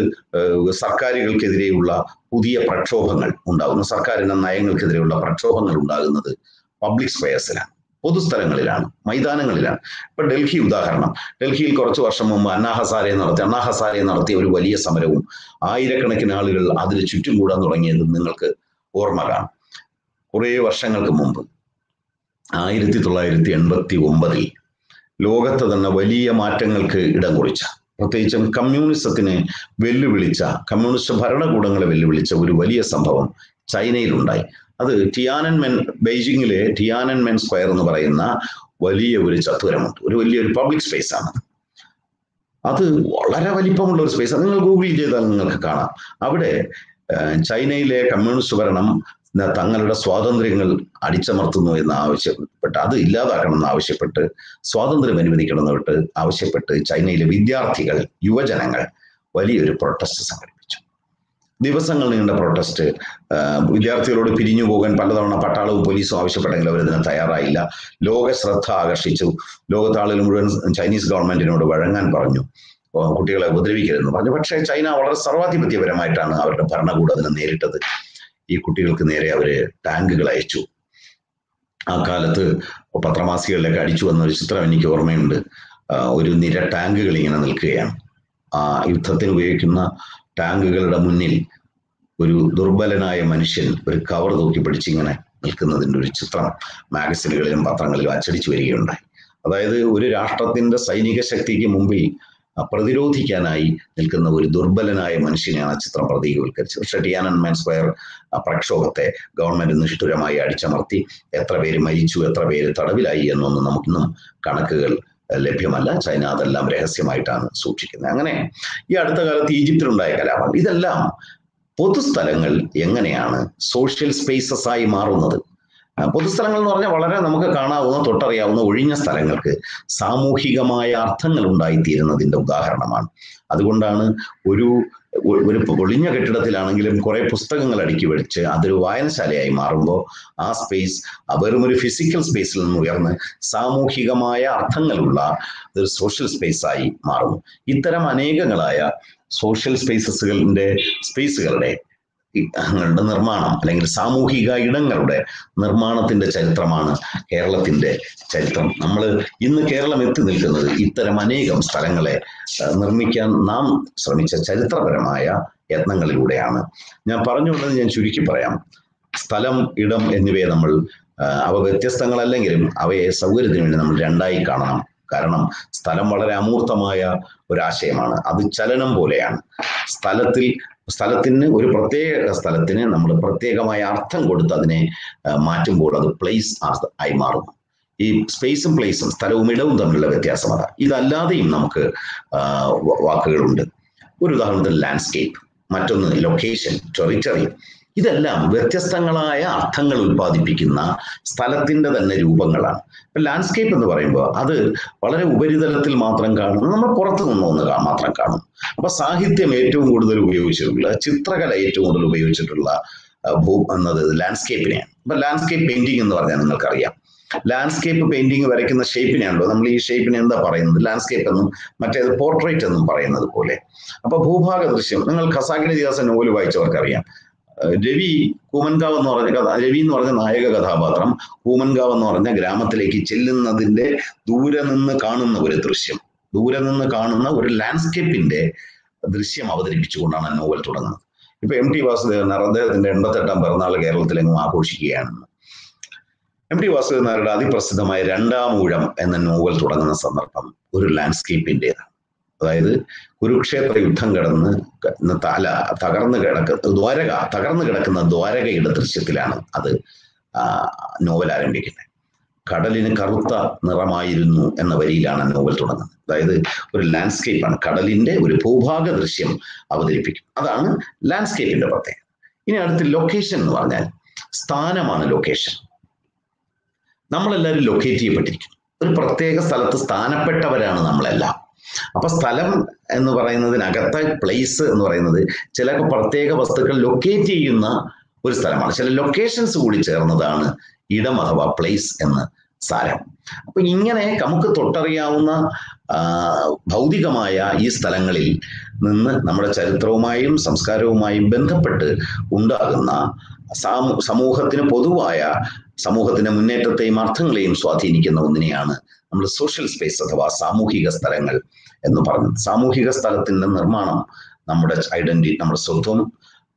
സർക്കാരുകൾക്കെതിരെയുള്ള പുതിയ പ്രക്ഷോഭങ്ങൾ ഉണ്ടാകുന്നു. സർക്കാരിന്റെ നയങ്ങൾക്കെതിരെയുള്ള പ്രക്ഷോഭങ്ങൾ ഉണ്ടാകുന്നത് പബ്ലിക് സ്ക്വയേഴ്സിലാണ് പൊതുസ്ഥലങ്ങളിലാണ് മൈതാനങ്ങളിലാണ്. ഇപ്പൊ ഡൽഹി ഉദാഹരണം. ഡൽഹിയിൽ കുറച്ച് വർഷം മുമ്പ് അന്നാ ഹസാരെ നടത്തി അന്നാ ഹസാരെ നടത്തിയ ഒരു വലിയ സമരവും ആയിരക്കണക്കിന് ആളുകൾ അതിൽ ചുറ്റും കൂടാൻ തുടങ്ങിയത് നിങ്ങൾക്ക് ഓർമ്മ കാണും. കുറേ വർഷങ്ങൾക്ക് മുമ്പ് ആയിരത്തി തൊള്ളായിരത്തി എൺപത്തി ഒമ്പതിൽ ലോകത്ത് തന്നെ വലിയ മാറ്റങ്ങൾക്ക് ഇടം കുറിച്ച പ്രത്യേകിച്ചും കമ്മ്യൂണിസത്തിന് വെല്ലുവിളിച്ച കമ്മ്യൂണിസ്റ്റ് ഭരണകൂടങ്ങളെ വെല്ലുവിളിച്ച ഒരു വലിയ സംഭവം ചൈനയിലുണ്ടായി. അത് ടിയാനൻ മെൻ ബെയ്ജിങ്ങിലെ ടിയാനൻ മെൻ സ്ക്വയർ എന്ന് പറയുന്ന വലിയ ഒരു ചത്തുരമുണ്ട് ഒരു വലിയൊരു പബ്ലിക് സ്പേസ് ആണ്. അത് വളരെ വലിപ്പമുള്ള ഒരു സ്പേസ് നിങ്ങൾ ഗൂഗിൾ ചെയ്താൽ നിങ്ങൾക്ക് കാണാം. അവിടെ ചൈനയിലെ കമ്മ്യൂണിസ്റ്റ് ഭരണം തങ്ങളുടെ സ്വാതന്ത്ര്യങ്ങൾ അടിച്ചമർത്തുന്നു എന്ന് ആവശ്യപ്പെട്ട് അത് ഇല്ലാതാക്കണം എന്ന് ആവശ്യപ്പെട്ട് സ്വാതന്ത്ര്യം അനുവദിക്കണം എന്നിട്ട് ആവശ്യപ്പെട്ട് ചൈനയിലെ വിദ്യാർത്ഥികൾ യുവജനങ്ങൾ വലിയൊരു പ്രൊട്ടസ്റ്റ് സംഘടിപ്പിച്ചു. ദിവസങ്ങൾ നീണ്ട പ്രൊട്ടസ്റ്റ് വിദ്യാർത്ഥികളോട് പിരിഞ്ഞു പോകാൻ പലതവണ പട്ടാളവും പോലീസും ആവശ്യപ്പെട്ടെങ്കിലും അവരതിന് തയ്യാറായില്ല. ലോക ശ്രദ്ധ ആകർഷിച്ചു. ലോകത്താളുകൾ മുഴുവൻ ചൈനീസ് ഗവൺമെന്റിനോട് വഴങ്ങാൻ പറഞ്ഞു. കുട്ടികളെ ഉപദ്രവിക്കരുതെന്ന് പറഞ്ഞു. പക്ഷേ ചൈന വളരെ സർവാധിപത്യപരമായിട്ടാണ് അവരുടെ ഭരണകൂടം അതിനെ നേരിട്ടത്. ഈ കുട്ടികൾക്ക് നേരെ അവർ ടാങ്കുകൾ അയച്ചു. ആ കാലത്ത് പത്രമാസികളിലൊക്കെ അടിച്ചു വന്ന ഒരു ചിത്രം എനിക്ക് ഓർമ്മയുണ്ട്. ഒരു നിര ടാങ്കുകൾ ഇങ്ങനെ നിൽക്കുകയാണ്. യുദ്ധത്തിന് ഉപയോഗിക്കുന്ന ടാങ്കുകളുടെ മുന്നിൽ ഒരു ദുർബലനായ മനുഷ്യൻ ഒരു കവർ തൂക്കി പിടിച്ചിങ്ങനെ നിൽക്കുന്നതിന്റെ ഒരു ചിത്രം മാഗസിനുകളിലും പത്രങ്ങളിലും അച്ചടിച്ചു വരികയുണ്ടായി. അതായത് ഒരു രാഷ്ട്രത്തിന്റെ സൈനിക ശക്തിക്ക് മുമ്പിൽ പ്രതിരോധിക്കാനായി നിൽക്കുന്ന ഒരു ദുർബലനായ മനുഷ്യനെയാണ് ആ ചിത്രം പ്രതീകവൽക്കരിച്ചത്. പക്ഷേ ടിയാനൻമാൻ സ്ക്വയർ പ്രക്ഷോഭത്തെ ഗവൺമെന്റ് നിഷ്ഠുരമായി അടിച്ചമർത്തി എത്ര പേര് മരിച്ചു എത്ര പേര് തടവിലായി എന്നൊന്നും നമുക്കിന്നും കണക്കുകൾ ലഭ്യമല്ല. ചൈന അതെല്ലാം രഹസ്യമായിട്ടാണ് സൂക്ഷിക്കുന്നത്. അങ്ങനെ ഈ അടുത്ത കാലത്ത് ഈജിപ്തിലുണ്ടായ കലാപം. ഇതെല്ലാം പൊതുസ്ഥലങ്ങൾ എങ്ങനെയാണ് സോഷ്യൽ സ്പേസസ് ആയി മാറുന്നത്? പൊതുസ്ഥലങ്ങൾ എന്ന് പറഞ്ഞാൽ വളരെ നമുക്ക് കാണാവുന്ന തൊട്ടറിയാവുന്ന ഒഴിഞ്ഞ സ്ഥലങ്ങൾക്ക് സാമൂഹികമായ അർത്ഥങ്ങൾ ഉണ്ടായിത്തീരുന്നതിന്റെ ഉദാഹരണമാണ്. അതുകൊണ്ടാണ് ഒരു ഒരു ഒളിഞ്ഞ കെട്ടിടത്തിലാണെങ്കിലും കുറെ പുസ്തകങ്ങൾ അടുക്കി വെച്ച് അതൊരു വായനശാലയായി മാറുമ്പോൾ ആ സ്പേസ് വെറും ഒരു ഫിസിക്കൽ സ്പേസിൽ നിന്ന് ഉയർന്ന് സാമൂഹികമായ അർത്ഥങ്ങളുള്ള ഒരു സോഷ്യൽ സ്പേസായി മാറുന്നു. ഇത്തരം അനേകങ്ങളായ സോഷ്യൽ സ്പേസസുകളുടെ സ്പേസുകളുടെ ങ്ങളുടെ നിർമ്മാണം അല്ലെങ്കിൽ സാമൂഹിക ഇടങ്ങളുടെ നിർമ്മാണത്തിന്റെ ചരിത്രമാണ് കേരളത്തിന്റെ ചരിത്രം. നമ്മൾ ഇന്ന് കേരളം എത്തി നിൽക്കുന്നത് ഇത്തരം അനേകം സ്ഥലങ്ങളെ നിർമ്മിക്കാൻ നാം ശ്രമിച്ച ചരിത്രപരമായ യത്നങ്ങളിലൂടെയാണ്. ഞാൻ പറഞ്ഞുകൊണ്ടത് ഞാൻ ചുരുക്കി പറയാം. സ്ഥലം ഇടം എന്നിവയെ നമ്മൾ അവ വ്യത്യസ്തങ്ങളല്ലെങ്കിലും അവയെ സൗകര്യത്തിന് വേണ്ടി നമ്മൾ രണ്ടായി കാണണം. കാരണം സ്ഥലം വളരെ അമൂർത്തമായ ഒരാശയമാണ്. അത് ചലനം പോലെയാണ്. സ്ഥലത്തിൽ സ്ഥലത്തിന് ഒരു പ്രത്യേക സ്ഥലത്തിന് നമ്മൾ പ്രത്യേകമായ അർത്ഥം കൊടുത്ത് അതിനെ മാറ്റുമ്പോൾ അത് പ്ലേസ് ആയി മാറും ഈ സ്പേസും പ്ലേസും സ്ഥലവും ഇടവും തമ്മിലുള്ള വ്യത്യാസം അതാ. ഇതല്ലാതെയും നമുക്ക് വാക്കുകളുണ്ട്. ഒരു ഉദാഹരണത്തിന് ലാൻഡ്സ്കേപ്പ് മറ്റൊന്ന് ലൊക്കേഷൻ ടെറിറ്ററി ഇതെല്ലാം വ്യത്യസ്തങ്ങളായ അർത്ഥങ്ങൾ ഉൽപ്പാദിപ്പിക്കുന്ന സ്ഥലത്തിന്റെ തന്നെ രൂപങ്ങളാണ്. ഇപ്പൊ ലാൻഡ്സ്കേപ്പ് എന്ന് പറയുമ്പോൾ അത് വളരെ ഉപരിതലത്തിൽ മാത്രം കാണുന്നു. നമ്മൾ പുറത്തു നിന്ന് ഒന്ന് മാത്രം കാണും അപ്പൊ സാഹിത്യം ഏറ്റവും കൂടുതൽ ഉപയോഗിച്ചിട്ടുള്ള ചിത്രകല ഏറ്റവും കൂടുതൽ ഉപയോഗിച്ചിട്ടുള്ള എന്നത് ലാൻഡ്സ്കേപ്പിനെയാണ് അപ്പൊ ലാൻഡ്സ്കേപ്പ് പെയിന്റിംഗ് എന്ന് പറഞ്ഞാൽ നിങ്ങൾക്കറിയാം. ലാൻഡ്സ്കേപ്പ് പെയിന്റിംഗ് വരയ്ക്കുന്ന ഷേപ്പിനെയാണല്ലോ നമ്മൾ ഈ ഷേപ്പിനെ എന്താ പറയുന്നത്? ലാൻഡ്സ്കേപ്പ് എന്നും മറ്റേത് പോർട്രേറ്റ് എന്നും പറയുന്നത് പോലെ. അപ്പൊ ഭൂഭാഗ ദൃശ്യം നിങ്ങൾ ഖസാക്കിന്റെ ഇതിഹാസ നോവൽ വായിച്ചവർക്കറിയാം. രവി കൂമൻകാവ് എന്ന് പറഞ്ഞ കഥ രവി എന്ന് പറഞ്ഞ നായക കഥാപാത്രം കൂമൻകാവ് എന്ന് പറഞ്ഞ ഗ്രാമത്തിലേക്ക് ചെല്ലുന്നതിന്റെ ദൂരെ നിന്ന് കാണുന്ന ഒരു ദൃശ്യം. ദൂരെ നിന്ന് കാണുന്ന ഒരു ലാൻഡ്സ്കേപ്പിന്റെ ദൃശ്യം അവതരിപ്പിച്ചുകൊണ്ടാണ് നോവൽ തുടങ്ങുന്നത്. ഇപ്പൊ എം ടി വാസുദേവൻ നായർ അദ്ദേഹത്തിന്റെ എൺപത്തെട്ടാം പിറന്നാൾ കേരളത്തിലെങ്ങും ആഘോഷിക്കുകയാണെന്ന് എം ടി വാസുദേവൻ നായരുടെ അതിപ്രസിദ്ധമായ രണ്ടാം ഊഴം എന്ന നോവൽ തുടങ്ങുന്ന സന്ദർഭം ഒരു ലാൻഡ്സ്കേപ്പിന്റേതാണ് അതായത് കുരുക്ഷേത്ര യുദ്ധം കടന്ന് തല തകർന്ന് കിടക്കുന്ന ദ്വാരക തകർന്ന് കിടക്കുന്ന ദ്വാരകയുടെ ദൃശ്യത്തിലാണ് അത് നോവൽ ആരംഭിക്കുന്നത്. കടലിന് കറുത്ത നിറമായിരുന്നു എന്ന വരിയിലാണ് നോവൽ തുടങ്ങുന്നത്. അതായത് ഒരു ലാൻഡ്സ്കേപ്പാണ് കടലിന്റെ ഒരു ഭൂഭാഗ ദൃശ്യം അവതരിപ്പിക്കും. അതാണ് ലാൻഡ്സ്കേപ്പിന്റെ പ്രത്യേകത. ഇനി അടുത്ത് ലൊക്കേഷൻ എന്ന് പറഞ്ഞാൽ സ്ഥാനമാണ് ലൊക്കേഷൻ നമ്മളെല്ലാവരും ലൊക്കേറ്റ് ചെയ്യപ്പെട്ടിരിക്കും ഒരു പ്രത്യേക സ്ഥലത്ത് സ്ഥാനപ്പെട്ടവരാണ് നമ്മളെല്ലാം. അപ്പൊ സ്ഥലം എന്ന് പറയുന്നതിനകത്ത് പ്ലേസ് എന്ന് പറയുന്നത് ചില പ്രത്യേക വസ്തുക്കൾ ലൊക്കേറ്റ് ചെയ്യുന്ന ഒരു സ്ഥലമാണ്. ചില ലൊക്കേഷൻസ് കൂടി ചേർന്നതാണ് ഇടം അഥവാ പ്ലേസ് എന്ന്. സാരം. അപ്പൊ ഇങ്ങനെ നമുക്ക് തൊട്ടറിയാവുന്ന ഭൗതികമായ ഈ സ്ഥലങ്ങളിൽ നിന്ന് നമ്മുടെ ചരിത്രവുമായും സംസ്കാരവുമായും ബന്ധപ്പെട്ട് ഉണ്ടാകുന്ന സാമൂ- സമൂഹത്തിന് പൊതുവായ സമൂഹത്തിന്റെ മുന്നേറ്റത്തെയും അർത്ഥങ്ങളെയും സ്വാധീനിക്കുന്ന ഒന്നിനെയാണ് നമ്മൾ സോഷ്യൽ സ്പേസ് അഥവാ സാമൂഹിക സ്ഥലങ്ങൾ എന്ന് പറഞ്ഞത്. സാമൂഹിക സ്ഥലത്തിന്റെ നിർമ്മാണം നമ്മുടെ ഐഡന്റിറ്റി നമ്മുടെ സ്വത്വം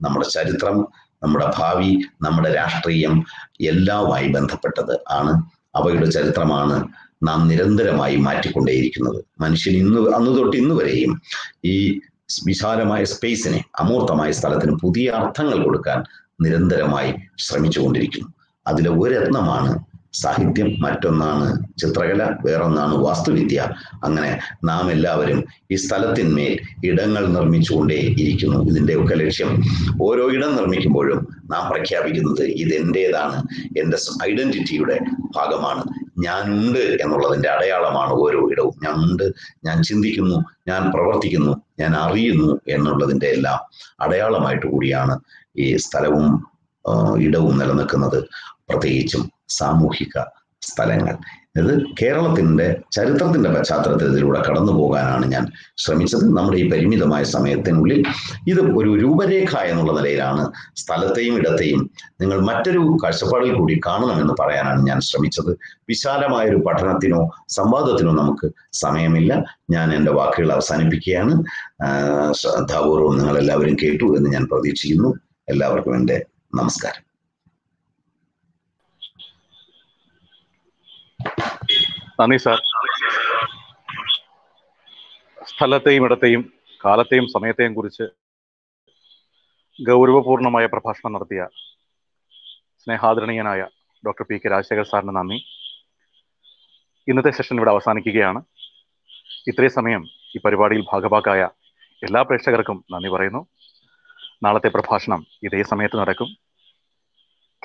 നമ്മുടെ ചരിത്രം നമ്മുടെ ഭാവി നമ്മുടെ രാഷ്ട്രീയം എല്ലാവുമായി ബന്ധപ്പെട്ടത് ആണ് അവയുടെ ചരിത്രമാണ് നാം നിരന്തരമായി മാറ്റിക്കൊണ്ടേയിരിക്കുന്നത്. മനുഷ്യൻ ഇന്ന് അന്ന് തൊട്ട് ഇന്ന് വരെയും ഈ വിശാലമായ സ്പേസിനെ അമൂർത്തമായ സ്ഥലത്തിന് പുതിയ അർത്ഥങ്ങൾ കൊടുക്കാൻ നിരന്തരമായി ശ്രമിച്ചുകൊണ്ടിരിക്കുന്നു. അതിലെ ഒരു രത്നമാണ് സാഹിത്യം മറ്റൊന്നാണ് ചിത്രകല വേറൊന്നാണ് വാസ്തുവിദ്യ. അങ്ങനെ നാം എല്ലാവരും ഈ സ്ഥലത്തിന്മേൽ ഇടങ്ങൾ നിർമ്മിച്ചുകൊണ്ടേ ഇരിക്കുന്നു. ഇതിന്റെയൊക്കെ ലക്ഷ്യം ഓരോ ഇടം നിർമ്മിക്കുമ്പോഴും നാം പ്രഖ്യാപിക്കുന്നത് ഇത് എന്റേതാണ് എന്റെ ഐഡന്റിറ്റിയുടെ ഭാഗമാണ്. ഞാനുണ്ട് എന്നുള്ളതിന്റെ അടയാളമാണ് ഓരോ ഇടവും. ഞാൻ ഉണ്ട് ഞാൻ ചിന്തിക്കുന്നു ഞാൻ പ്രവർത്തിക്കുന്നു ഞാൻ അറിയുന്നു എന്നുള്ളതിന്റെ എല്ലാം അടയാളമായിട്ട് കൂടിയാണ് ഈ സ്ഥലവും ഇടവും നിലനിൽക്കുന്നത്. പ്രത്യേകിച്ചും സാമൂഹിക സ്ഥലങ്ങൾ. ഇത് കേരളത്തിന്റെ ചരിത്രത്തിന്റെ പശ്ചാത്തലത്തിൽ ഇതിലൂടെ കടന്നു പോകാനാണ് ഞാൻ ശ്രമിച്ചത്. നമ്മുടെ ഈ പരിമിതമായ സമയത്തിനുള്ളിൽ ഇത് ഒരു രൂപരേഖ എന്നുള്ള നിലയിലാണ് സ്ഥലത്തെയും ഇടത്തെയും നിങ്ങൾ മറ്റൊരു കാഴ്ചപ്പാടിൽ കൂടി കാണണമെന്ന് പറയാനാണ് ഞാൻ ശ്രമിച്ചത്. വിശാലമായ ഒരു പഠനത്തിനോ സംവാദത്തിനോ നമുക്ക് സമയമില്ല. ഞാൻ എന്റെ വാക്കുകൾ അവസാനിപ്പിക്കുകയാണ്. ശ്രദ്ധാപൂർവം നിങ്ങൾ എല്ലാവരും കേട്ടു എന്ന് ഞാൻ പ്രതീക്ഷിക്കുന്നു. എല്ലാവർക്കും എന്റെ നമസ്കാരം. നന്ദി സാർ. സ്ഥലത്തെയും ഇടത്തെയും കാലത്തെയും സമയത്തെയും കുറിച്ച് ഗൗരവപൂർണമായ പ്രഭാഷണം നടത്തിയ സ്നേഹാദരണീയനായ ഡോക്ടർ പി കെ രാജശേഖർ സാറിന് നന്ദി. ഇന്നത്തെ സെഷൻ ഇവിടെ അവസാനിക്കുകയാണ്. ഇത്രയും സമയം ഈ പരിപാടിയിൽ ഭാഗഭാക്കായ എല്ലാ പ്രേക്ഷകർക്കും നന്ദി പറയുന്നു. നാളത്തെ പ്രഭാഷണം ഇതേ സമയത്ത് നടക്കും.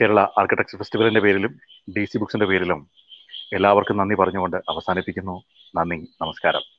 കേരള ആർക്കിടെക്ചർ ഫെസ്റ്റിവലിന്റെ പേരിലും ഡി സി ബുക്സിന്റെ പേരിലും എല്ലാവർക്കും നന്ദി പറഞ്ഞുകൊണ്ട് അവസാനിപ്പിക്കുന്നു. നന്ദി നമസ്കാരം.